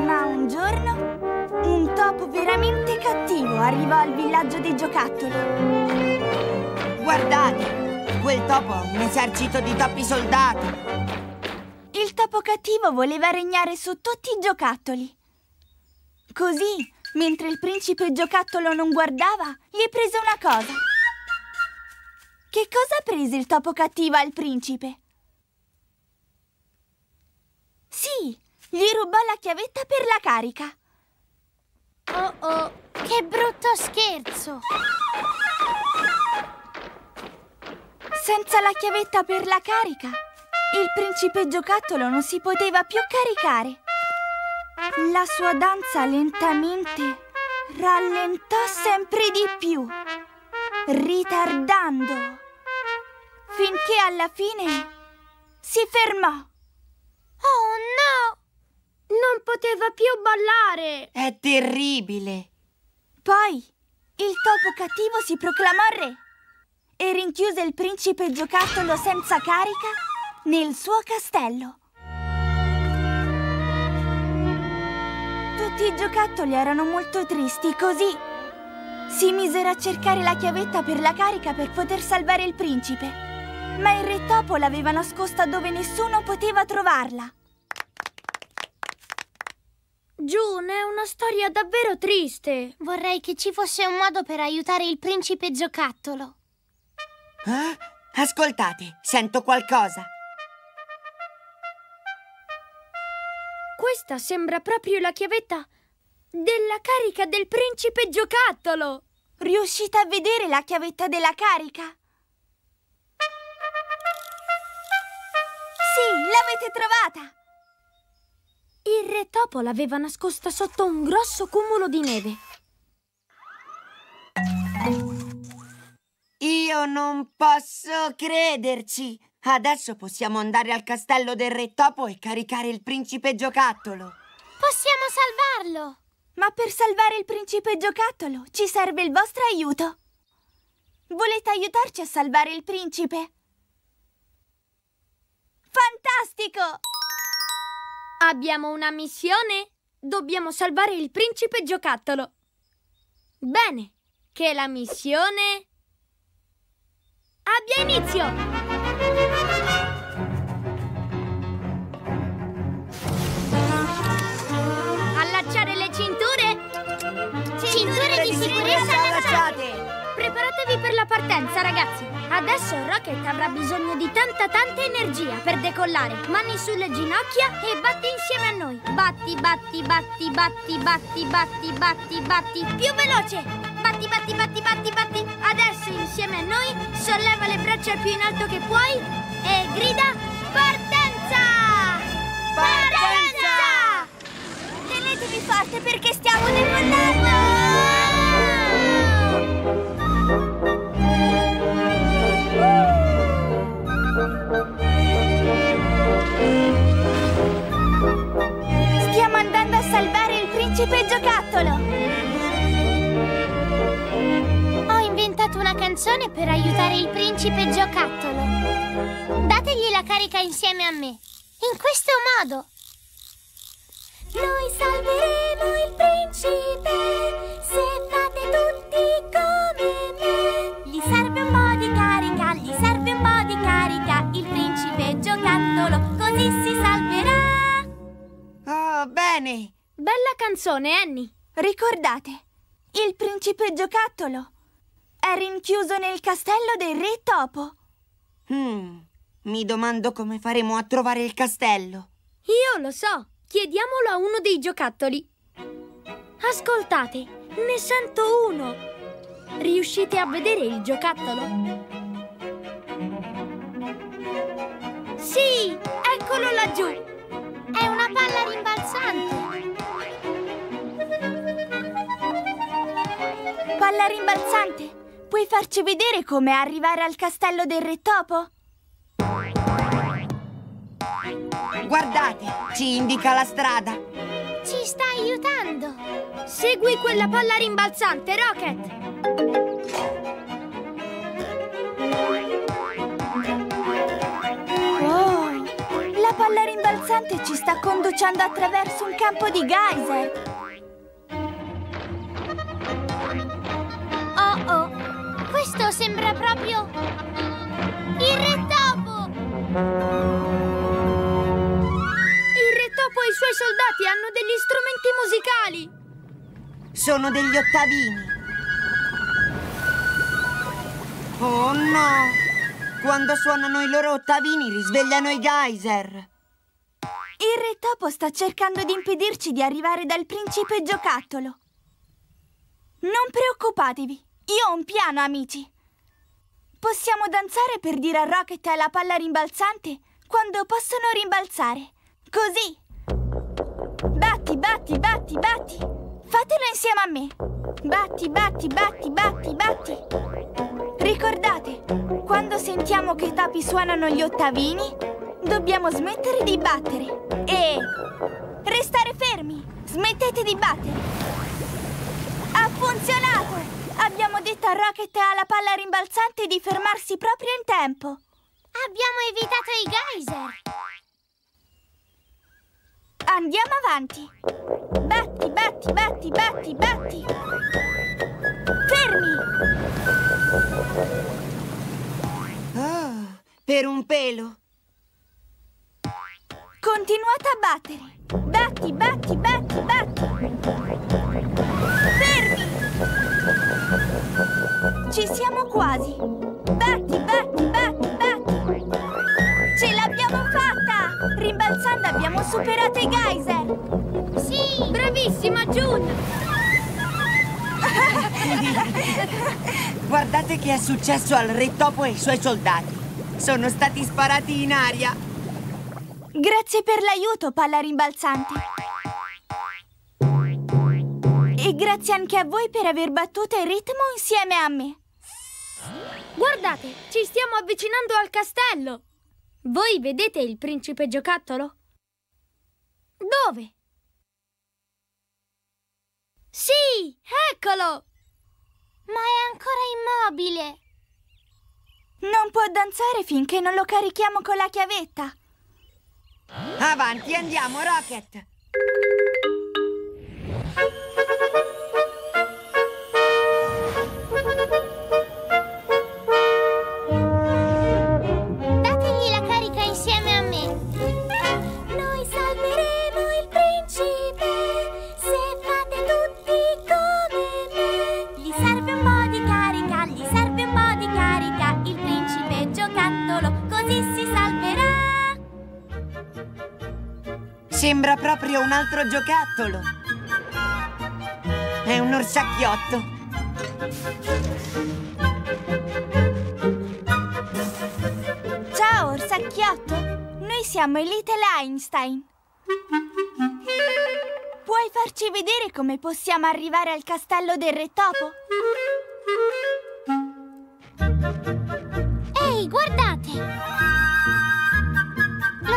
Ma un giorno un topo veramente cattivo arrivò al villaggio dei giocattoli. Guardate! Quel topo ha un esercito di topi soldati. Il topo cattivo voleva regnare su tutti i giocattoli. Così, mentre il principe giocattolo non guardava, gli prese una cosa. Che cosa prese il topo cattivo al principe? Sì, gli rubò la chiavetta per la carica. Oh oh, che brutto scherzo! Senza la chiavetta per la carica, il principe giocattolo non si poteva più caricare. La sua danza lentamente rallentò sempre di più, ritardando, finché alla fine si fermò. Oh no! Non poteva più ballare! È terribile. Poi il topo cattivo si proclamò re e rinchiuse il principe giocattolo senza carica nel suo castello. Tutti i giocattoli erano molto tristi, così si misero a cercare la chiavetta per la carica per poter salvare il principe. Ma il re topo l'aveva nascosta dove nessuno poteva trovarla. June, è una storia davvero triste. Vorrei che ci fosse un modo per aiutare il principe giocattolo. Eh? Ascoltate, sento qualcosa. Questa sembra proprio la chiavetta della carica del principe giocattolo. Riuscite a vedere la chiavetta della carica? Sì, l'avete trovata! Il re topo l'aveva nascosta sotto un grosso cumulo di neve. Io non posso crederci. Adesso possiamo andare al castello del re topo e caricare il principe giocattolo. Possiamo salvarlo! Ma per salvare il principe giocattolo ci serve il vostro aiuto. Volete aiutarci a salvare il principe? Fantastico! Abbiamo una missione? Dobbiamo salvare il principe giocattolo. Bene, che la missione abbia inizio! Cinture? Di sicurezza allacciate! Preparatevi per la partenza, ragazzi! Adesso Rocket avrà bisogno di tanta tanta energia per decollare. Mani sulle ginocchia e batti insieme a noi. Batti, batti, batti, batti, batti, batti, batti, batti. Più veloce! Batti, batti, batti, batti, batti. Adesso insieme a noi solleva le braccia più in alto che puoi e grida partenza! Partenza! Tenetevi forte perché stiamo decollando! Stiamo andando a salvare il principe giocattolo! Ho inventato una canzone per aiutare il principe giocattolo. Dategli la carica insieme a me. In questo modo. Noi salveremo il principe se tutti come me. Gli serve un po' di carica, gli serve un po' di carica. Il principe giocattolo così si salverà. Oh, bene. Bella canzone, Annie. Ricordate, il principe giocattolo è rinchiuso nel castello del re topo. Hmm, mi domando come faremo a trovare il castello. Io lo so. Chiediamolo a uno dei giocattoli. Ascoltate, ne sento uno. Riuscite a vedere il giocattolo? Sì, eccolo laggiù. È una palla rimbalzante. Palla rimbalzante, puoi farci vedere come arrivare al castello del re topo? Guardate, ci indica la strada. Ci sta aiutando. Segui quella palla rimbalzante, Rocket. Oh, la palla rimbalzante ci sta conducendo attraverso un campo di geyser. Oh oh, questo sembra proprio il re e i suoi soldati hanno degli strumenti musicali. Sono degli ottavini. Oh no! Quando suonano i loro ottavini risvegliano i geyser. Il re topo sta cercando di impedirci di arrivare dal principe giocattolo. Non preoccupatevi, io ho un piano, amici. Possiamo danzare per dire a Rocket e alla palla rimbalzante quando possono rimbalzare. Così. Batti, batti, batti, batti. Fatelo insieme a me. Batti, batti, batti, batti, batti. Ricordate, quando sentiamo che i topi suonano gli ottavini, dobbiamo smettere di battere e restare fermi. Smettete di battere. Ha funzionato! Abbiamo detto a Rocket e alla palla rimbalzante di fermarsi proprio in tempo. Abbiamo evitato i geyser! Andiamo avanti! Batti, batti, batti, batti, batti! Fermi! Oh, per un pelo. Continuate a battere! Batti, batti, batti, batti! Fermi! Ci siamo quasi! Batti, batti, batti, batti! Ce l'abbiamo fatta! Rimbalzando abbiamo superato i geyser! Sì! Bravissima, June! *laughs* Guardate che è successo al re topo e ai suoi soldati. Sono stati sparati in aria. Grazie per l'aiuto, palla rimbalzante! E grazie anche a voi per aver battuto il ritmo insieme a me! Guardate, ci stiamo avvicinando al castello! Voi vedete il principe giocattolo? Dove? Sì, eccolo! Ma è ancora immobile! Non può danzare finché non lo carichiamo con la chiavetta! Avanti, andiamo, Rocket! Sembra proprio un altro giocattolo. È un orsacchiotto. Ciao, Orsacchiotto! Noi siamo i Little Einstein! Puoi farci vedere come possiamo arrivare al castello del Re Topo? Ehi, guardate!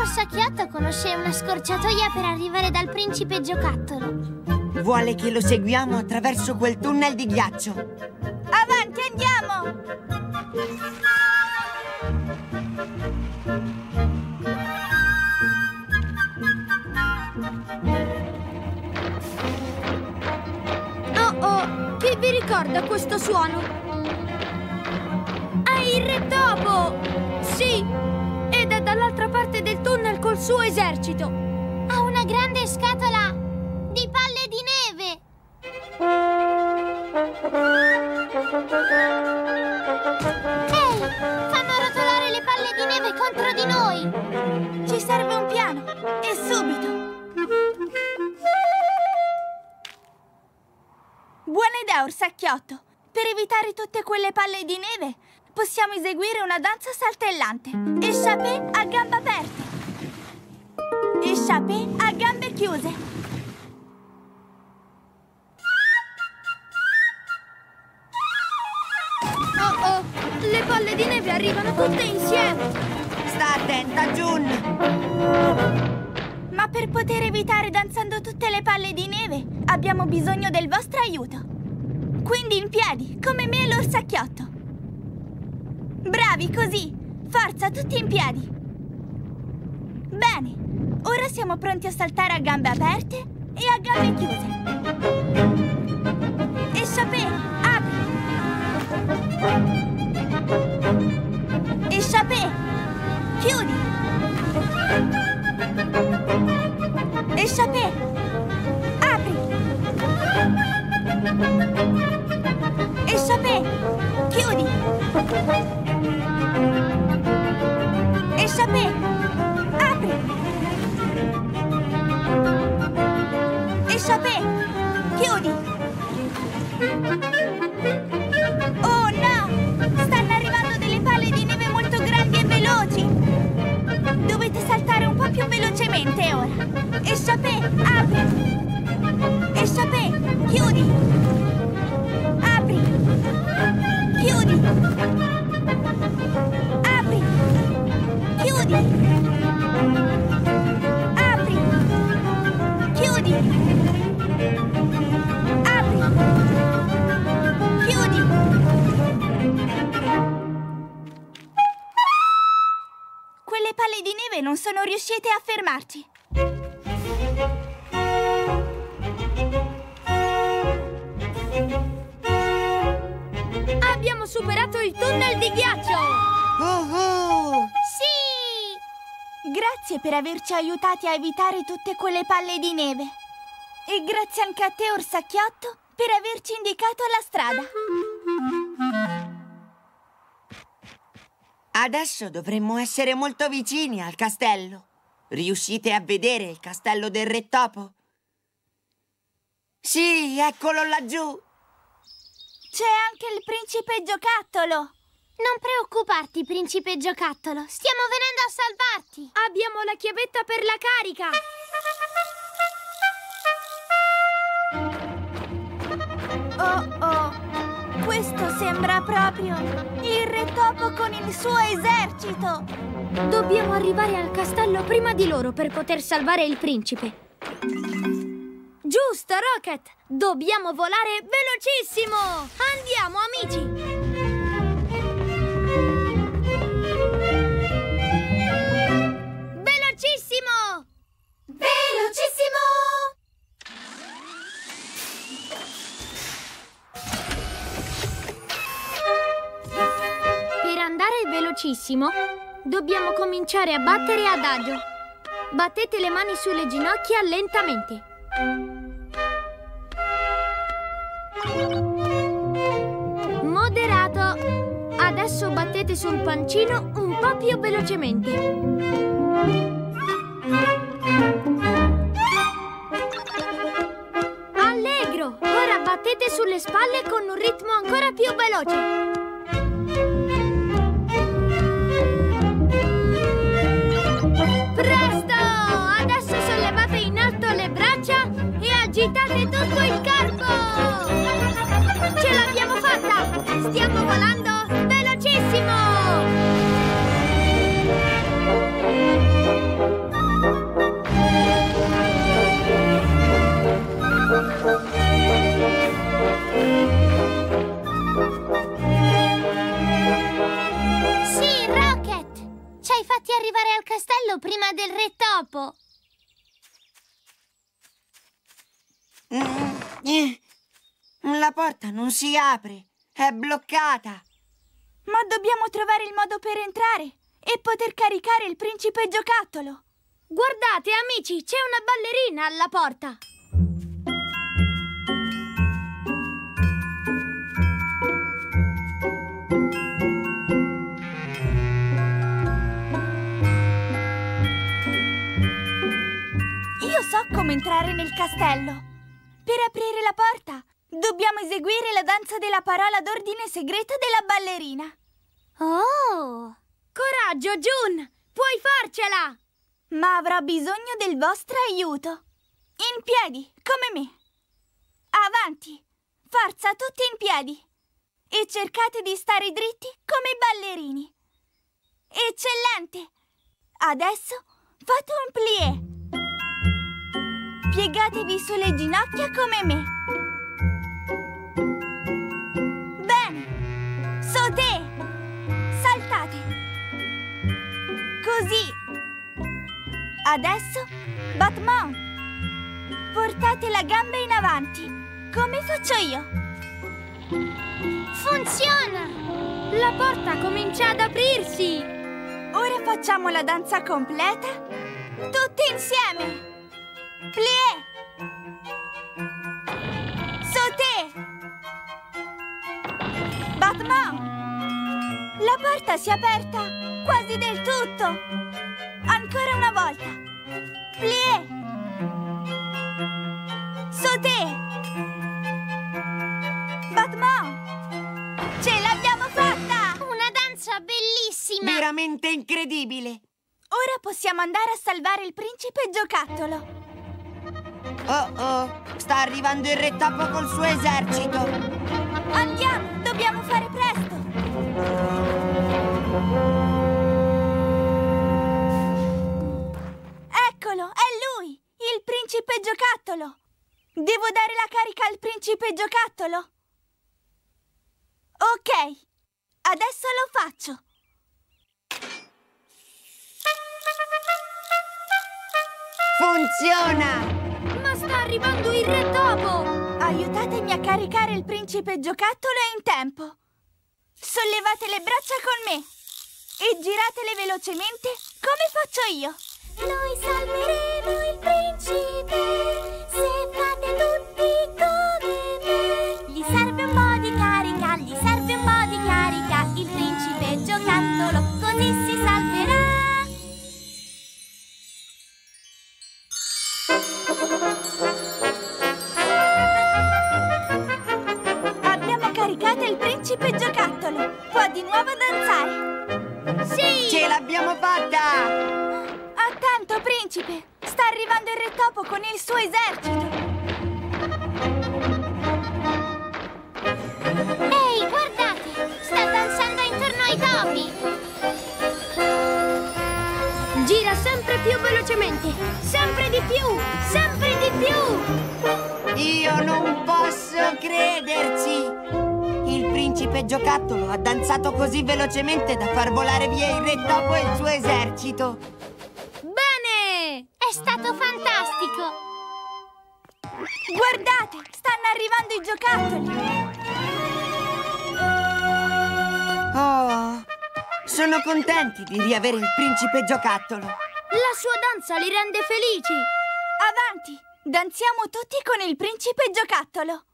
L'orsacchiotto conosce una scorciatoia per arrivare dal principe giocattolo. Vuole che lo seguiamo attraverso quel tunnel di ghiaccio. Avanti, andiamo! Oh oh, chi vi ricorda questo suono? È il re topo! Sì! Ed è dall'altra parte del tunnel col suo esercito! Ha una grande scatola di palle di neve! Ehi! Fanno rotolare le palle di neve contro di noi! Ci serve un piano! E subito! Buona idea, Orsacchiotto! Per evitare tutte quelle palle di neve, possiamo eseguire una danza saltellante. Échappé a gambe aperte. Échappé a gambe chiuse. Oh oh! Le palle di neve arrivano tutte insieme! Sta attenta, June! Ma per poter evitare danzando tutte le palle di neve, abbiamo bisogno del vostro aiuto. Quindi in piedi, come me e l'orsacchiotto. Bravi, così! Forza, tutti in piedi! Bene, ora siamo pronti a saltare a gambe aperte e a gambe chiuse. Échappé, apri! Échappé, chiudi! Échappé! Apri! Échappé! Chiudi! Échappé! Apri! A fermarci. Abbiamo superato il tunnel di ghiaccio! Uh-huh. Sì! Grazie per averci aiutati a evitare tutte quelle palle di neve. E grazie anche a te, Orsacchiotto, per averci indicato la strada. Adesso dovremmo essere molto vicini al castello. Riuscite a vedere il castello del Re Topo? Sì, eccolo laggiù. C'è anche il principe giocattolo. Non preoccuparti, principe giocattolo. Stiamo venendo a salvarti. Abbiamo la chiavetta per la carica! Oh oh, questo sembra proprio il re topo con il suo esercito. Dobbiamo arrivare al castello prima di loro per poter salvare il principe. Giusto, Rocket! Dobbiamo volare velocissimo! Andiamo, amici! Velocissimo! Velocissimo! Andare velocissimo, dobbiamo cominciare a battere adagio. Battete le mani sulle ginocchia lentamente. Moderato. Adesso battete sul pancino un po' più velocemente. Allegro. Ora battete sulle spalle con un ritmo ancora più veloce. Agitate tutto il corpo! Ce l'abbiamo fatta! Stiamo volando velocissimo! Sì, Rocket! Ci hai fatti arrivare al castello prima del re topo. Mm, eh. La porta non si apre. È bloccata. Ma dobbiamo trovare il modo per entrare e poter caricare il principe giocattolo. Guardate, amici, c'è una ballerina alla porta! Io so come entrare nel castello. Per aprire la porta dobbiamo eseguire la danza della parola d'ordine segreta della ballerina. Oh! Coraggio, June! Puoi farcela! Ma avrò bisogno del vostro aiuto. In piedi, come me. Avanti! Forza, tutti in piedi! E cercate di stare dritti come i ballerini. Eccellente! Adesso fate un plié. Piegatevi sulle ginocchia come me. Bene! Sauté! Saltate! Così! Adesso, Batman! Portate la gamba in avanti, come faccio io. Funziona! La porta comincia ad aprirsi! Ora facciamo la danza completa, tutti insieme. Plié! Sauté! Batman! La porta si è aperta quasi del tutto. Ancora una volta. Plié! Sauté! Batman! Ce l'abbiamo fatta! Una danza bellissima! Veramente incredibile. Ora possiamo andare a salvare il principe giocattolo. Oh oh, sta arrivando il Re Topo col suo esercito. Andiamo, dobbiamo fare presto. Eccolo, è lui, il principe giocattolo. Devo dare la carica al principe giocattolo. Ok, adesso lo faccio. Funziona! Sta arrivando il re topo! Aiutatemi a caricare il principe giocattolo in tempo. Sollevate le braccia con me e giratele velocemente come faccio io. Noi salveremo il principe di nuovo danzare. Sì! Ce l'abbiamo fatta! Ha tanto, principe! Sta arrivando il re topo con il suo esercito. Ehi, guardate! Sta danzando intorno ai topi. Gira sempre più velocemente! Sempre di più! Sempre di più! Io non posso crederci! Principe giocattolo ha danzato così velocemente da far volare via il re topo e il suo esercito. Bene! È stato fantastico! Guardate, stanno arrivando i giocattoli. Oh, sono contenti di riavere il principe giocattolo. La sua danza li rende felici! Avanti, danziamo tutti con il principe giocattolo.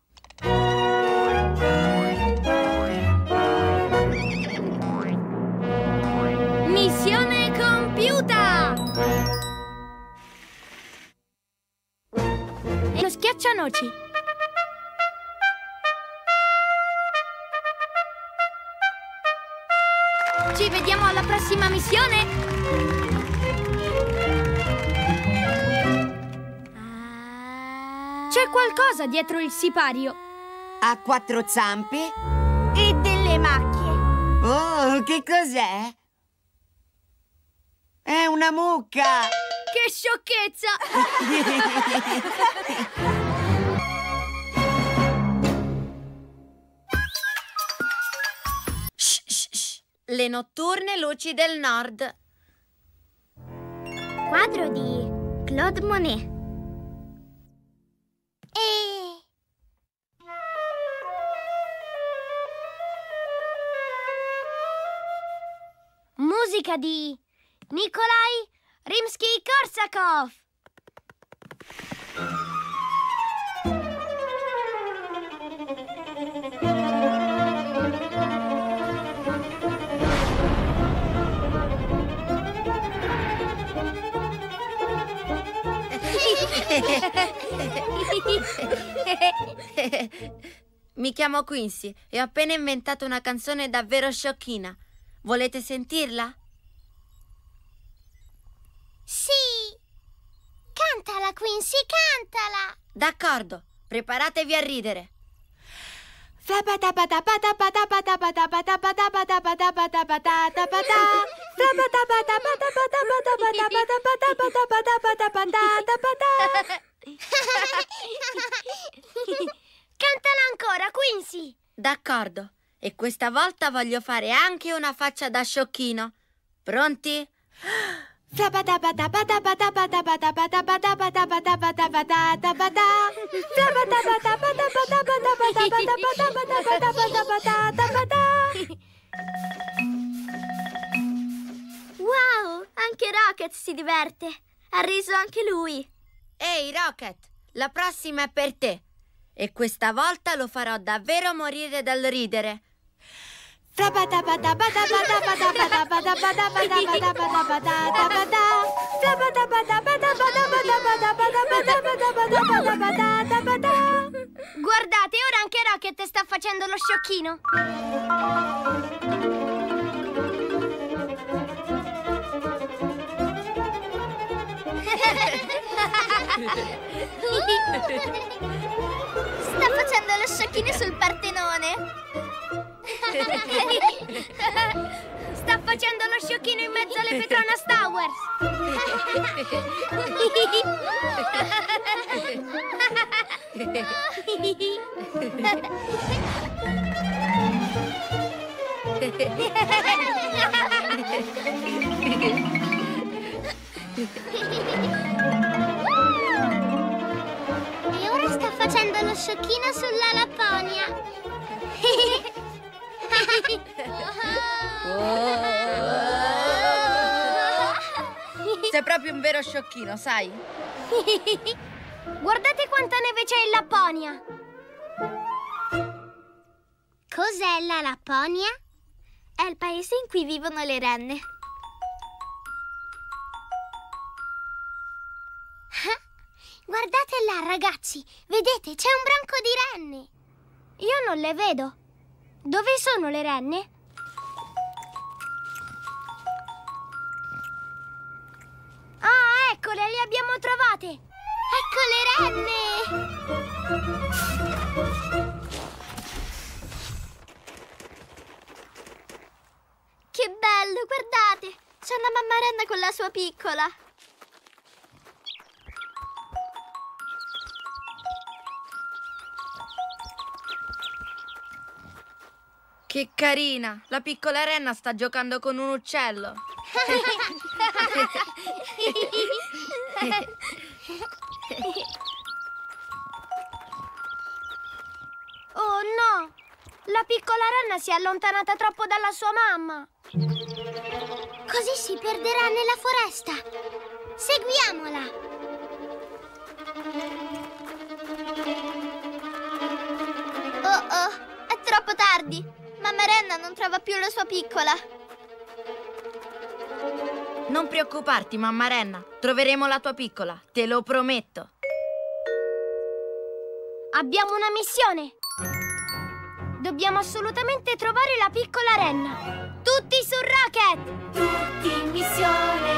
Lo schiaccianoci! Ci vediamo alla prossima missione! C'è qualcosa dietro il sipario! Ha quattro zampe? E delle macchie. Oh, che cos'è? È una mucca! Che sciocchezza! *laughs* Le notturne luci del nord. Quadro di Claude Monet. E... Musica di Nikolai Rimsky-Korsakov! Mi chiamo Quincy e ho appena inventato una canzone davvero sciocchina. Volete sentirla? Sì! Cantala, Quincy, cantala! D'accordo, preparatevi a ridere. Cantala ancora, Quincy! D'accordo, e questa volta voglio fare anche una faccia da sciocchino. Pronti? Wow, anche Rocket si diverte. Ha riso anche lui. Ehi, Rocket, la prossima è per te. E questa volta lo farò davvero morire dal ridere. Guardate, ora anche Rocket sta facendo lo sciocchino. *laughs* Sta facendo lo sciocchino sul Partenone. Sta facendo lo sciocchino in mezzo alle Petronas Towers. E ora sta facendo lo sciocchino sulla Laponia. Sei proprio un vero sciocchino, sai? Guardate quanta neve c'è in Lapponia! Cos'è la Lapponia? È il paese in cui vivono le renne. *laughs* Guardate là, ragazzi! Vedete, c'è un branco di renne! Io non le vedo. Dove sono le renne? Ah, eccole, le abbiamo trovate! Ecco le renne! Che bello, guardate! C'è una mamma renna con la sua piccola. Che carina! La piccola renna sta giocando con un uccello. *laughs* Oh no! La piccola renna si è allontanata troppo dalla sua mamma. Così si perderà nella foresta. Seguiamola. Oh oh, è troppo tardi. Mamma renna non trova più la sua piccola. Non preoccuparti, mamma renna. Troveremo la tua piccola, te lo prometto. Abbiamo una missione. Dobbiamo assolutamente trovare la piccola renna. Tutti su Rocket! Tutti in missione.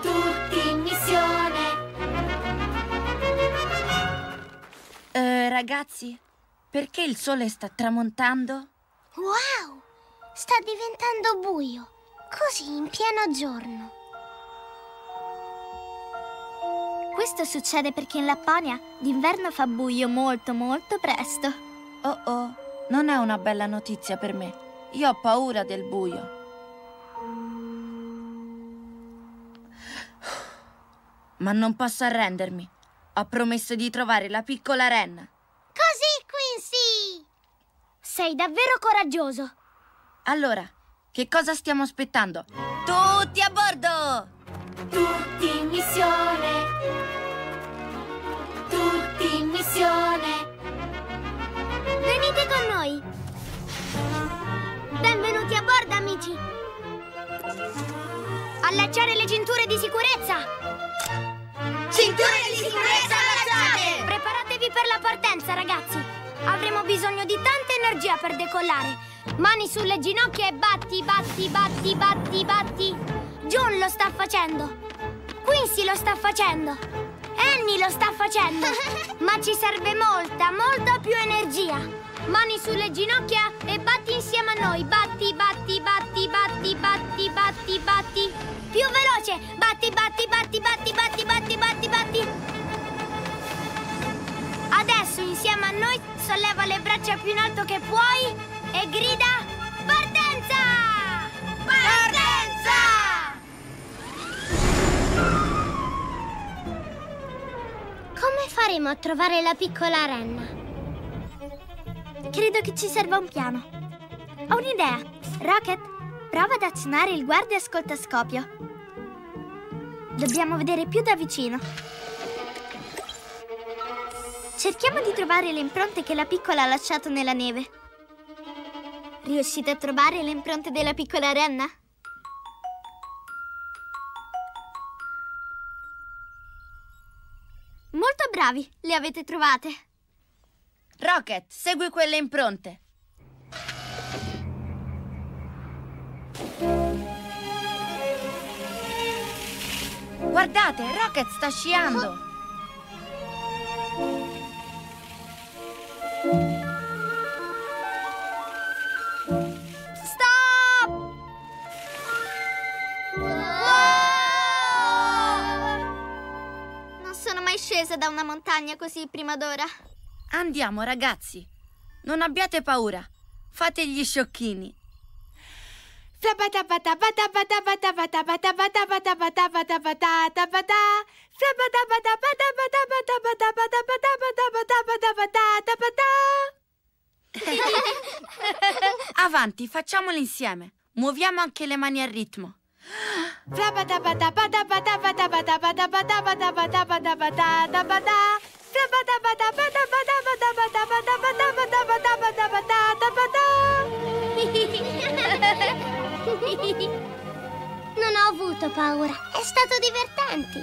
Tutti in missione. Eh, ragazzi, perché il sole sta tramontando? Wow! Sta diventando buio. Così in pieno giorno. Questo succede perché in Lapponia d'inverno fa buio molto molto presto. Oh oh, non è una bella notizia per me. Io ho paura del buio. Ma non posso arrendermi. Ho promesso di trovare la piccola renna. Così! Sei davvero coraggioso. Allora, che cosa stiamo aspettando? Tutti a bordo! Tutti in missione. Tutti in missione. Venite con noi. Benvenuti a bordo, amici. Allacciare le cinture di sicurezza. Cinture di sicurezza allacciate! Preparatevi per la partenza, ragazzi. Avremo bisogno di tanta energia per decollare. Mani sulle ginocchia e batti, batti, batti, batti, batti. John lo sta facendo. Quincy lo sta facendo. Annie lo sta facendo. Ma ci serve molta, molta più energia. Mani sulle ginocchia e batti insieme a noi. Batti, batti, batti, batti, batti, batti, batti. Più veloce. Batti, batti, batti, batti, batti, batti, batti, batti. Adesso insieme a noi solleva le braccia più in alto che puoi e grida Partenza! Partenza! Come faremo a trovare la piccola renna? Credo che ci serva un piano. Ho un'idea. Rocket, prova ad azionare il guardia ascoltascopio. Dobbiamo vedere più da vicino. Cerchiamo di trovare le impronte che la piccola ha lasciato nella neve. Riuscite a trovare le impronte della piccola renna? Molto bravi, le avete trovate. Rocket, segui quelle impronte. Guardate, Rocket sta sciando. Stop! scesa da una montagna così prima d'ora. Andiamo, ragazzi. Non abbiate paura. Fate gli sciocchini. Avanti, facciamolo insieme. Muoviamo anche le mani al ritmo. *laughs* Non ho avuto paura, è stato divertente.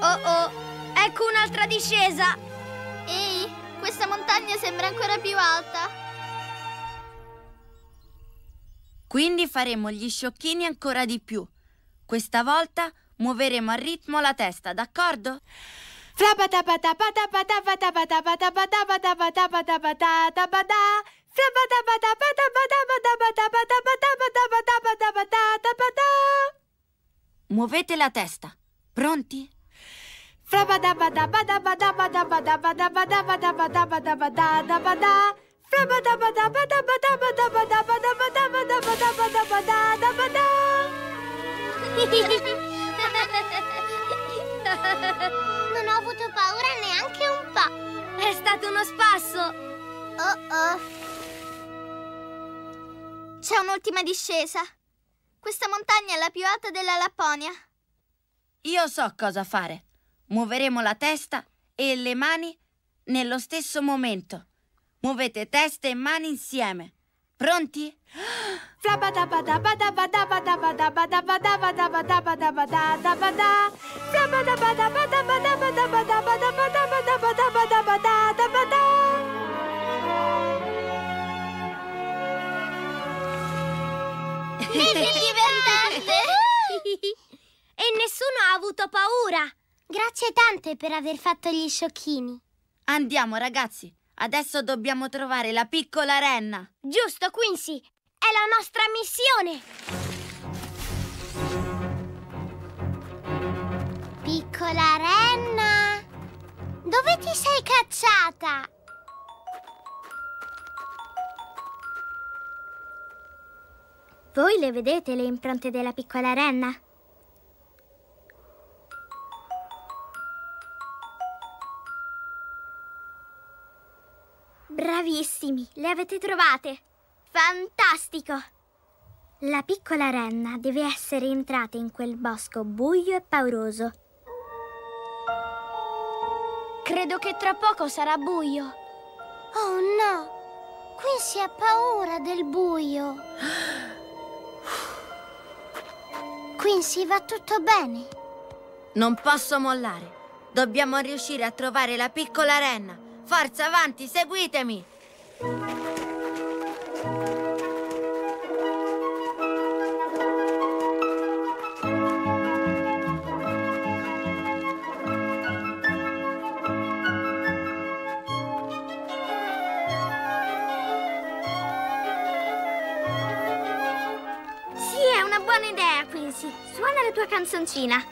Oh oh, ecco un'altra discesa. Ehi, questa montagna sembra ancora più alta. Quindi faremo gli sciocchini ancora di più. Questa volta muoveremo al ritmo la testa, d'accordo? Muovete la testa. Pronti? *laughs* Non ho avuto paura neanche un po'. È stato uno spasso. Oh oh. C'è un'ultima discesa. Questa montagna è la più alta della Lapponia. Io so cosa fare. Muoveremo la testa e le mani nello stesso momento. Muovete testa e mani insieme. Pronti? divertente! e nessuno ha avuto paura. Grazie tante per aver fatto gli sciocchini. Andiamo, ragazzi. Adesso dobbiamo trovare la piccola renna. Giusto, Quincy. È la nostra missione. Piccola renna, dove ti sei cacciata? Voi le vedete le impronte della piccola renna? Bravissimi, le avete trovate! Fantastico! La piccola renna deve essere entrata in quel bosco buio e pauroso. Credo che tra poco sarà buio. Oh no, qui si ha paura del buio. Quincy va tutto bene? Non posso mollare. Dobbiamo riuscire a trovare la piccola renna. Forza avanti, seguitemi! Sì, è una buona idea, Quincy. Suona la tua canzoncina.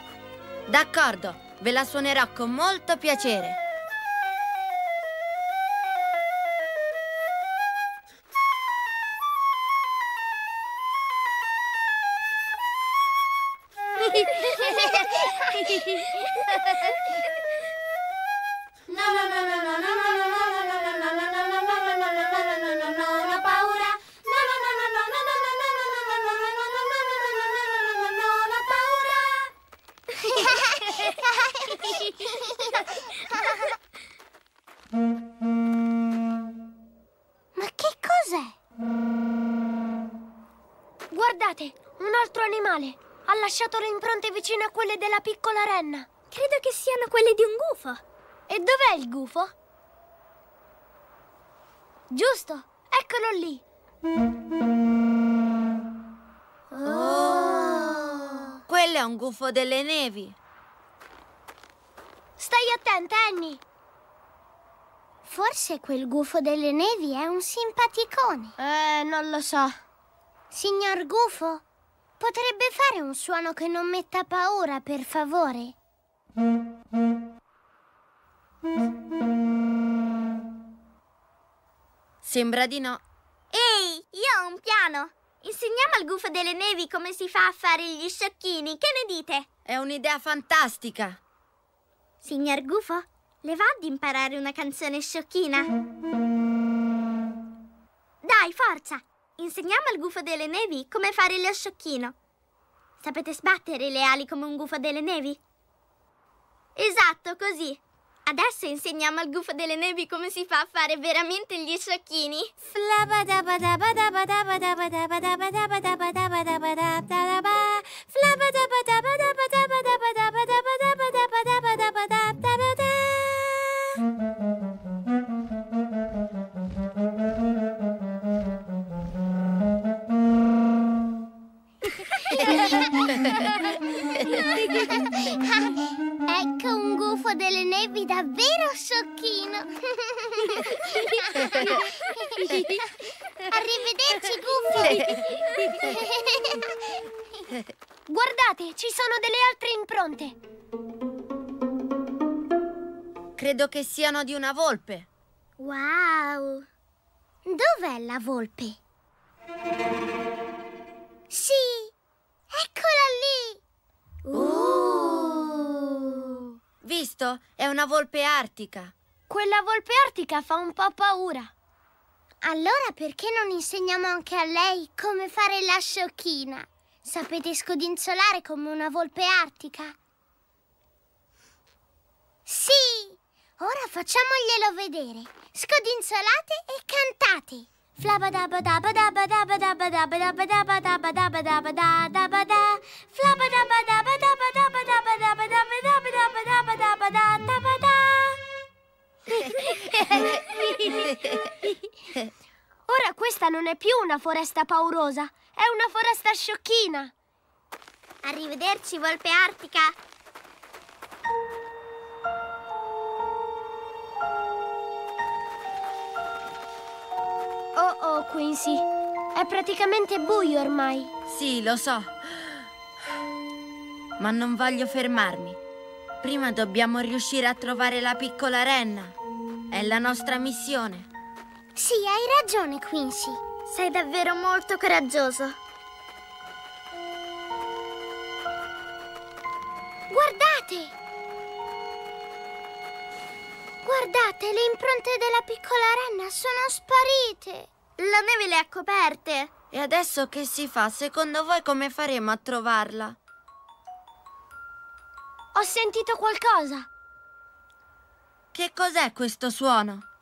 D'accordo, ve la suonerò con molto piacere. Lasciato le impronte vicine a quelle della piccola renna. Credo che siano quelle di un gufo. E dov'è il gufo? Giusto, eccolo lì. Quello è un gufo delle nevi. Stai attenta, Annie. Forse quel gufo delle nevi è un simpaticone. Eh, non lo so. Signor Gufo, potrebbe fare un suono che non metta paura, per favore? Sembra di no. Ehi, io ho un piano. Insegniamo al gufo delle nevi come si fa a fare gli sciocchini. Che ne dite? È un'idea fantastica. Signor Gufo, le va di imparare una canzone sciocchina? Dai, forza! Insegniamo al gufo delle nevi come fare lo sciocchino. Sapete sbattere le ali come un gufo delle nevi? Esatto, così. Adesso insegniamo al gufo delle nevi come si fa a fare veramente gli sciocchini. *laughs* ecco un gufo delle nevi davvero sciocchino. Arrivederci, gufi. Guardate, ci sono delle altre impronte. Credo che siano di una volpe. Wow! Dov'è la volpe? Sì, eccola lì! Uh. Visto? È una volpe artica. Quella volpe artica fa un po' paura. Allora perché non insegniamo anche a lei come fare la sciocchina? Sapete scodinzolare come una volpe artica? Sì! Ora facciamoglielo vedere. Scodinzolate e cantate. Ora questa non è più una foresta paurosa, è una foresta sciocchina. Arrivederci, volpe artica. Oh Quincy, è praticamente buio ormai. Sì, lo so. Ma non voglio fermarmi. Prima dobbiamo riuscire a trovare la piccola renna. È la nostra missione. Sì, hai ragione, Quincy. Sei davvero molto coraggioso. Guardate! Guardate, le impronte della piccola renna sono sparite. La neve le ha coperte. E adesso che si fa? Secondo voi come faremo a trovarla? Ho sentito qualcosa. Che cos'è questo suono?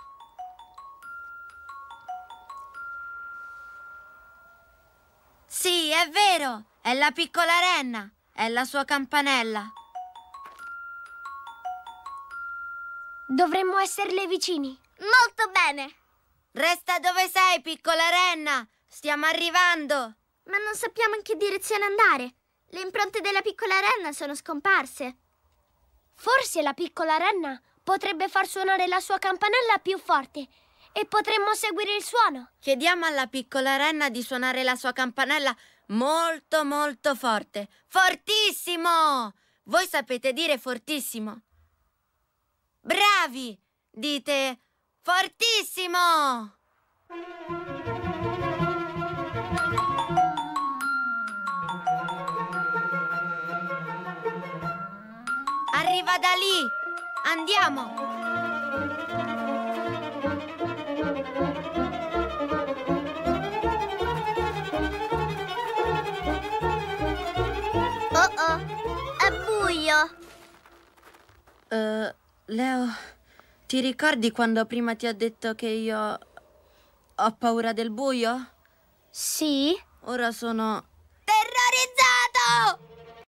Sì, è vero! È la piccola renna! È la sua campanella! Dovremmo esserle vicini. Molto bene. Resta dove sei, piccola renna! Stiamo arrivando! Ma non sappiamo in che direzione andare. Le impronte della piccola renna sono scomparse. Forse la piccola renna potrebbe far suonare la sua campanella più forte e potremmo seguire il suono. Chiediamo alla piccola renna di suonare la sua campanella molto molto forte. Fortissimo! Voi sapete dire fortissimo? Bravi! Dite fortissimo! Arriva da lì! Andiamo! Oh oh, è buio. Eh, Leo, ti ricordi quando prima ti ho detto che io ho paura del buio? Sì? Ora sono terrorizzato!